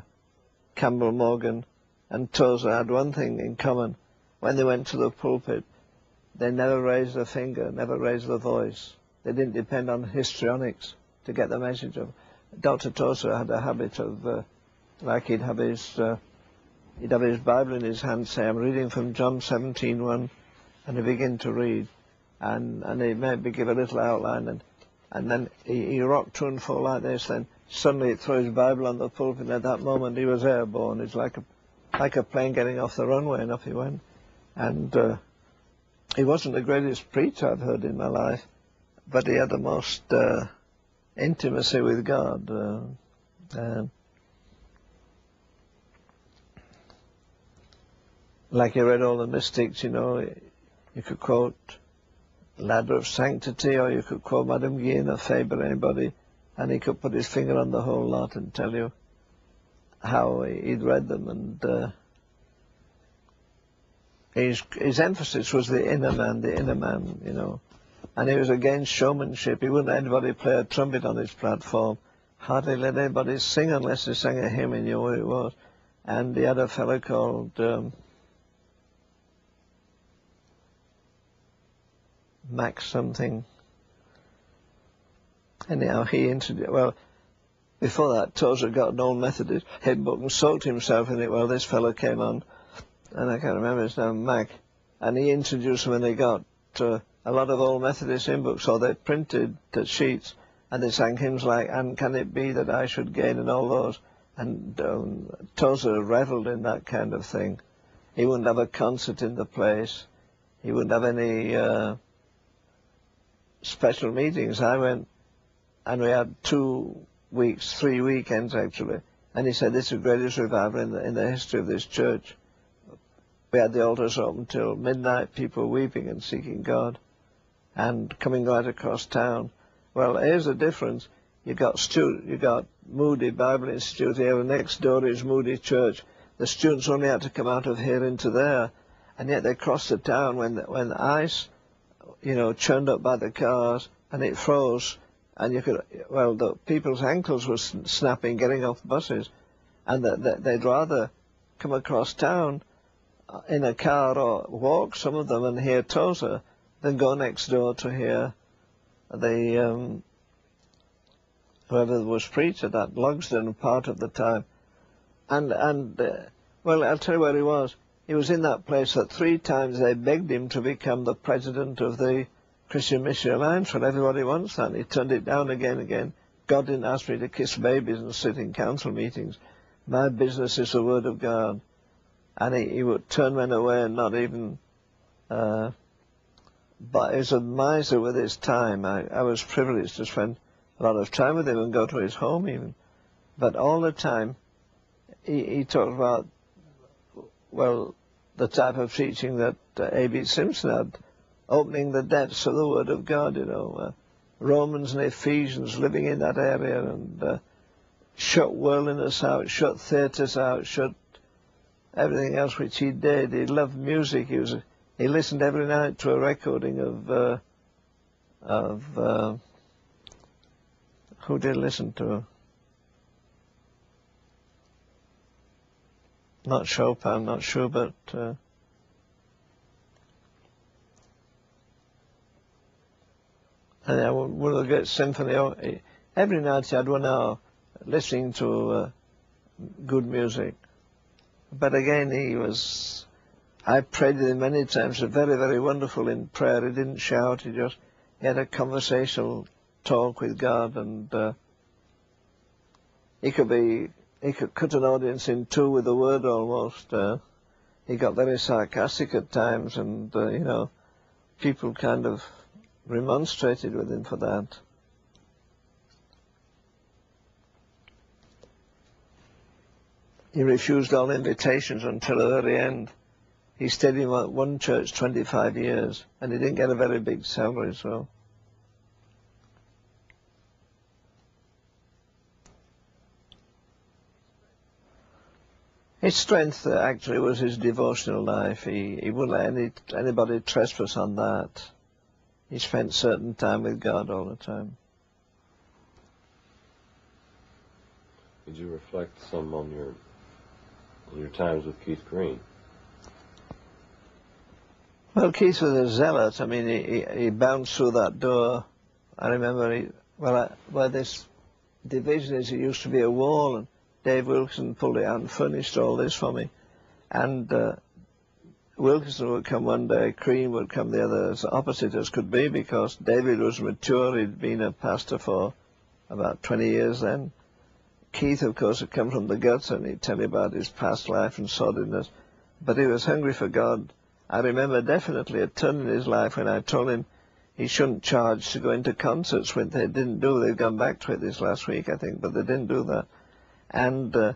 Campbell Morgan and Tozer had one thing in common. When they went to the pulpit, they never raised a finger, never raised a voice. They didn't depend on histrionics to get the message of. Dr. Tozer had a habit of, uh, like he'd have his, uh, he'd have his Bible in his hand, say, I'm reading from John 17:1, and he begin to read, and and he maybe give a little outline, and and then he, he rocked to and fro like this, then suddenly he'd throw his Bible on the pulpit, and at that moment he was airborne. It's like a like a plane getting off the runway, and off he went. And uh, he wasn't the greatest preacher I've heard in my life, but he had the most uh, intimacy with God. Uh, like you read all the mystics, you know, you could quote Ladder of Sanctity, or you could quote Madame Guyon or Faber, anybody, and he could put his finger on the whole lot and tell you how he'd read them, and uh, his his emphasis was the inner man, the inner man, you know, and he was against showmanship. He wouldn't let anybody play a trumpet on his platform, hardly let anybody sing unless they sang a hymn and knew what it was. And he had a fellow called um, Max something. Anyhow, he introduced, well, before that, Tozer got an old Methodist hymn book and soaked himself in it while this fellow came on, and I can't remember his name, Mac, and he introduced them and they got uh, a lot of old Methodist hymn books, so they printed the sheets, and they sang hymns like, and can it be that I should gain, and all those, and um, Tozer revelled in that kind of thing. He wouldn't have a concert in the place. he wouldn't have any uh, special meetings. I went and we had two weeks, three weekends actually. And he said, this is the greatest revival in the, in the history of this church. We had the altars open till midnight, people weeping and seeking God and coming right across town. Well, here's the difference. You got Stu, you got Moody Bible Institute here, and next door is Moody Church. The students only had to come out of here into there, and yet they crossed the town when the, when the ice, you know, churned up by the cars, and it froze, and you could, well, the people's ankles were snapping getting off buses, and the, the, they'd rather come across town uh, in a car or walk, some of them, and hear Tozer than go next door to hear the um, whoever was preacher, at that Logsdon part of the time. And and uh, well, I'll tell you where he was. He was in that place that three times they begged him to become the president of the Christian Mission Alliance. Well, everybody wants that. And he turned it down again and again. God didn't ask me to kiss babies and sit in council meetings. My business is the Word of God. And he, he would turn men away and not even uh, but he's a miser with his time. I, I was privileged to spend a lot of time with him and go to his home even. But all the time, he, he talked about, well, the type of teaching that uh, A.B. Simpson had, opening the depths of the Word of God, you know, uh, Romans and Ephesians, living in that area, and uh, shut worldliness out, shut theatres out, shut everything else which he did. He loved music. He was he listened every night to a recording of uh, of uh, who did he listen to? Not Chopin, not Schubert. And I would get symphony. Oh, every night he had one hour listening to uh, good music. But again, he was I prayed with him many times. Very, very wonderful in prayer. He didn't shout. He just he had a conversational talk with God, and uh, he could be he could cut an audience in two with a word almost. Uh, he got very sarcastic at times, and uh, you know, people kind of remonstrated with him for that. He refused all invitations until the very end he stayed in one church 25 years, and he didn't get a very big salary, so. His strength uh, actually was his devotional life. He, he wouldn't let any, anybody trespass on that. He spent certain time with God all the time. Did you reflect some on your on your times with Keith Green? Well, Keith was a zealot. I mean, he, he, he bounced through that door. I remember he, well, I, where this division is, it used to be a wall, and Dave Wilkerson pulled it out and furnished all this for me. And uh, Wilkerson would come one day, Green would come the other, as opposite as could be, because David was mature. He'd been a pastor for about 20 years then. Keith, of course, had come from the guts, and he'd tell me about his past life and sordidness. But he was hungry for God I remember definitely a turn in his life when I told him he shouldn't charge to go into concerts, which they didn't do. They've gone back to it this last week, I think, but they didn't do that. And uh,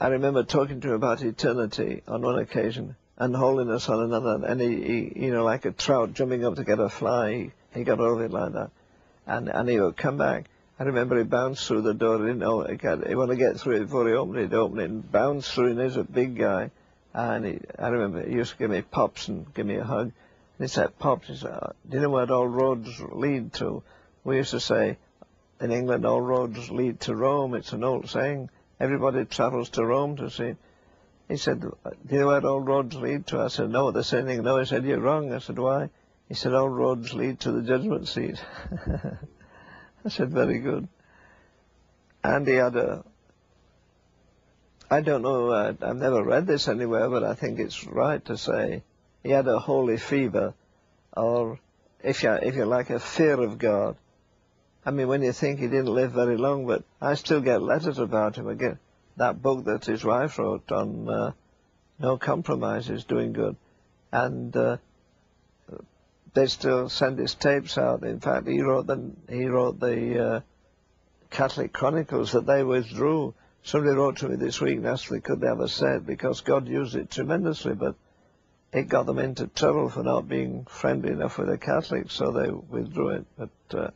I remember talking to him about eternity on one occasion and holiness on another, and he, he you know, like a trout jumping up to get a fly, he, he got over it like that. And, and he would come back. I remember he bounced through the door. He didn't know he, got, he wanted to get through it before he opened it. He opened it and bounced through, and he's a big guy. And he, I remember he used to give me pops and give me a hug. And he said, Pops, he said, do you know what all roads lead to? We used to say, in England, all roads lead to Rome. It's an old saying. Everybody travels to Rome to see. He said, do you know where all roads lead to? I said, no, the saying, no. He said, you're wrong. I said, why? He said, all roads lead to the judgment seat. I said, very good. And he had a, I don't know, uh, I've never read this anywhere, but I think it's right to say he had a holy fever, or if you, if you like, a fear of God. I mean, when you think he didn't live very long, but I still get letters about him again. That book that his wife wrote on uh, No Compromise is doing good. and uh, they still send his tapes out. In fact, he wrote the he wrote the uh, Catholic Chronicles that they withdrew. Somebody wrote to me this week and asked if they could ever say it because God used it tremendously, but it got them into trouble for not being friendly enough with the Catholics, so they withdrew it. But uh,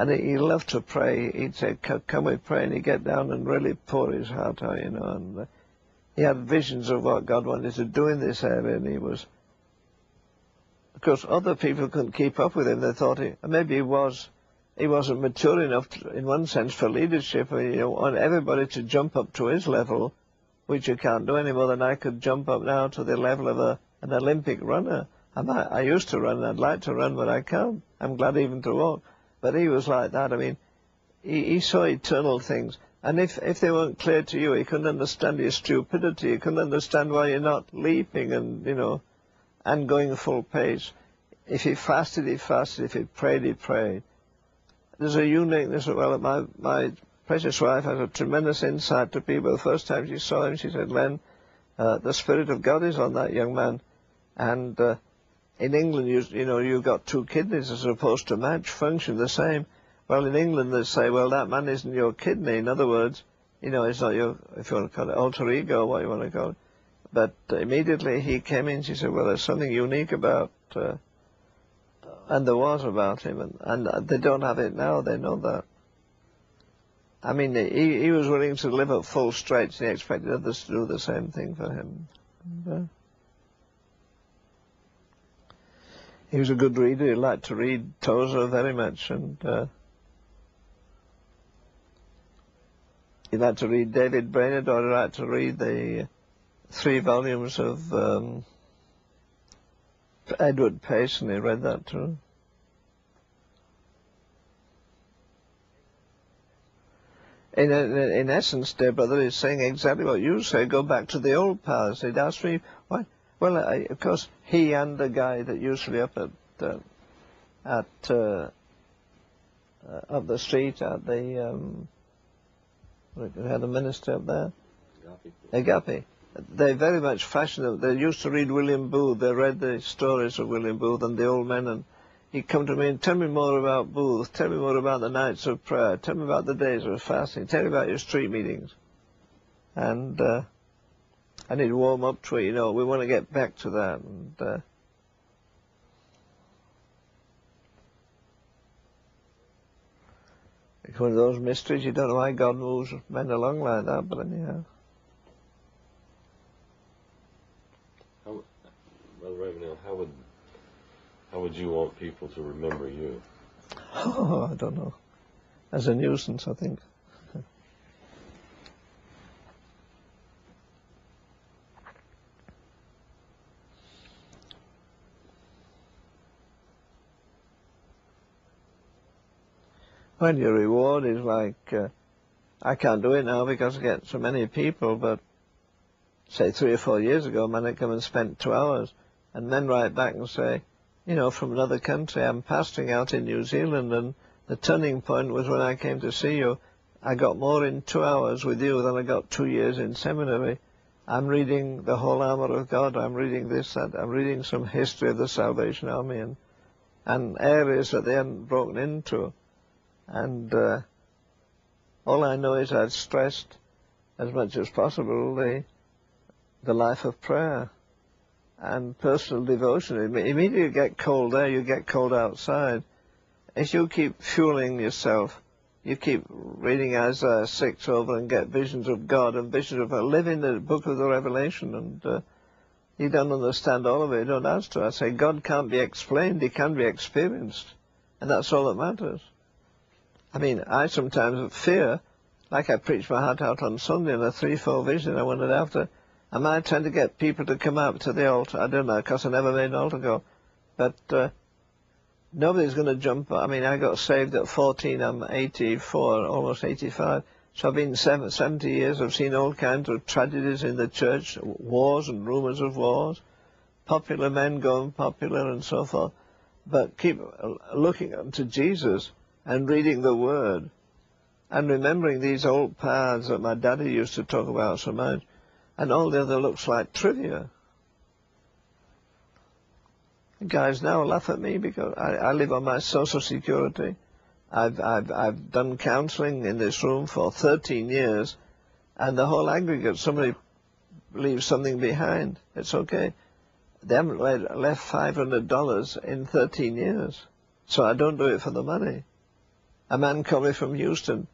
and he loved to pray. He'd say, "Can we pray?" And he'd get down and really pour his heart out, you know. And uh, he had visions of what God wanted to do in this area, and he was because other people couldn't keep up with him. They thought he, maybe he was, he wasn't mature enough, to, in one sense, for leadership. You know, want everybody to jump up to his level, which you can't do any more than I could jump up now to the level of a, an Olympic runner. I, I used to run, I'd like to run, but I can't. I'm glad even to walk. But he was like that. I mean, he, he saw eternal things. And if, if they weren't clear to you, he couldn't understand your stupidity. He couldn't understand why you're not leaping and, you know, and going full pace. If he fasted, he fasted. If he prayed, he prayed. There's a uniqueness well. My, my precious wife has a tremendous insight to people. The first time she saw him, she said, Len, uh, the Spirit of God is on that young man. And uh, in England, you, you know, you've got two kidneys as opposed to match, function the same. Well, in England, they say, well, that man isn't your kidney. In other words, you know, it's not your, if you want to call it alter ego, what you want to call it. But immediately he came in, she said, well, there's something unique about, uh, and there was about him, and, and they don't have it now, they know that. I mean, he, he was willing to live at full stretch, and he expected others to do the same thing for him. And, uh, he was a good reader, he liked to read Tozer very much, and uh, he liked to read David Brainerd, or he liked to read the three volumes of um, Edward Payson. He read that too. In, in, in, essence, dear brother, he's saying exactly what you say. Go back to the old paths. He'd asked me? Well, I, of course, he and the guy that used to be up at uh, at uh, up the street at the um, had a minister up there, Agape. Agape they very much fashioned They used to read William Booth. They read the stories of William Booth and the old men, and he'd come to me and tell me more about Booth. Tell me more about the nights of prayer. Tell me about the days of fasting. Tell me about your street meetings. And uh, I need to warm up to it. You know, we want to get back to that. And, uh, it's one of those mysteries. You don't know why God moves men along like that, but anyhow. Well, Ravenhill, how would how would you want people to remember you? Oh, I don't know. As a nuisance, I think. Well, your reward is like, uh, I can't do it now because I get so many people, but say three or four years ago, man had come and spent two hours and then write back and say, you know, from another country, I'm pastoring out in New Zealand, and the turning point was when I came to see you. I got more in two hours with you than I got two years in seminary. I'm reading the whole armor of God. I'm reading this, that. I'm reading some history of the Salvation Army and, and areas that they hadn't broken into. And uh, all I know is I've stressed as much as possible the, the life of prayer and personal devotion. Immediately you get cold there, you get cold outside. If you keep fueling yourself, you keep reading Isaiah 6 over and get visions of God and visions of live in the book of the Revelation and uh, you don't understand all of it, you don't ask to. I say God can't be explained, he can be experienced. And that's all that matters. I mean, I sometimes fear, like I preached my heart out on Sunday in a three-fold vision I wanted after, Am I trying to get people to come up to the altar? I don't know, because I never made an altar call. But uh, nobody's going to jump. I mean, I got saved at 14. I'm 84, almost 85. So I've been 70 years. I've seen all kinds of tragedies in the church, wars and rumors of wars, popular men going popular and so forth. But keep looking unto Jesus and reading the Word and remembering these old paths that my daddy used to talk about so much and all the other looks like trivia. Guys now laugh at me because I, I live on my social security. I've, I've, I've done counselling in this room for 13 years, and the whole aggregate, somebody leaves something behind. It's okay. They haven't left $500 in 13 years, so I don't do it for the money. A man called me from Houston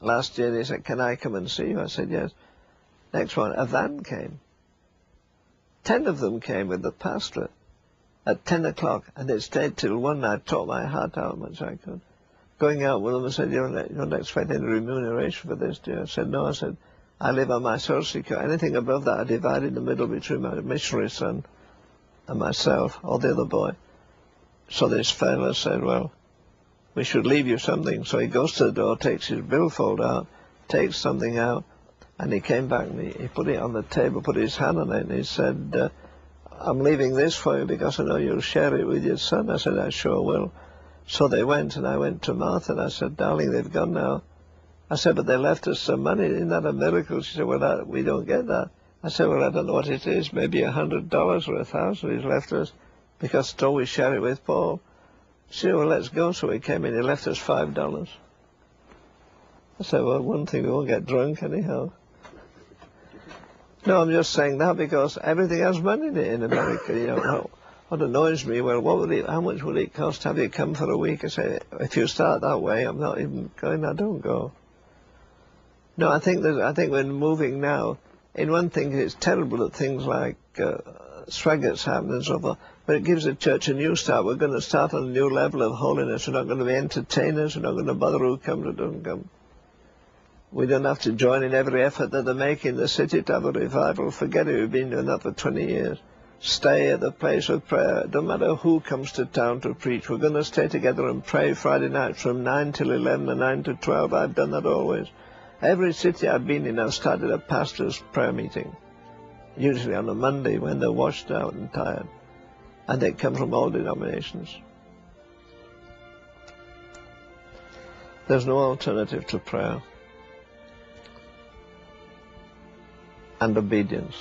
last year. and He said, can I come and see you? I said, yes. Next one, a van came. Ten of them came with the pastor at 10 o'clock, and they stayed till one night, taught my heart out much I could. Going out with them, I said, you don't, you don't expect any remuneration for this, do you? I said, no. I said, I live on my social security. Anything above that, I divide in the middle between my missionary son and myself, or the other boy. So this fellow said, well, we should leave you something. So he goes to the door, takes his billfold out, takes something out, and he came back and he, he put it on the table, put his hand on it, and he said, uh, I'm leaving this for you because I know you'll share it with your son. I said, I sure will. So they went, and I went to Martha, and I said, darling, they've gone now. I said, but they left us some money. Isn't that a miracle? She said, well, we don't get that. I said, well, I don't know what it is. Maybe a hundred dollars or a thousand he's left us because told we share it with Paul. Said, well, let's go. So we came in. He left us five dollars. I said, well, one thing, we won't get drunk anyhow. No, I'm just saying that because everything has money in it in America. You know, what annoys me, well, what would it, how much would it cost to have you come for a week? I say, if you start that way, I'm not even going, I don't go. No, I think that I think we're moving now. In one thing, it's terrible that things like uh, happen and so forth, but it gives the church a new start. We're going to start on a new level of holiness. We're not going to be entertainers. We're not going to bother who comes or doesn't come. We don't have to join in every effort that they make in the city to have a revival. Forget it. We've been doing that for 20 years. Stay at the place of prayer. It doesn't matter who comes to town to preach. We're going to stay together and pray Friday nights from 9 till 11 and 9 to 12. I've done that always. Every city I've been in, I've started a pastor's prayer meeting, usually on a Monday when they're washed out and tired, and they come from all denominations. There's no alternative to prayer and obedience.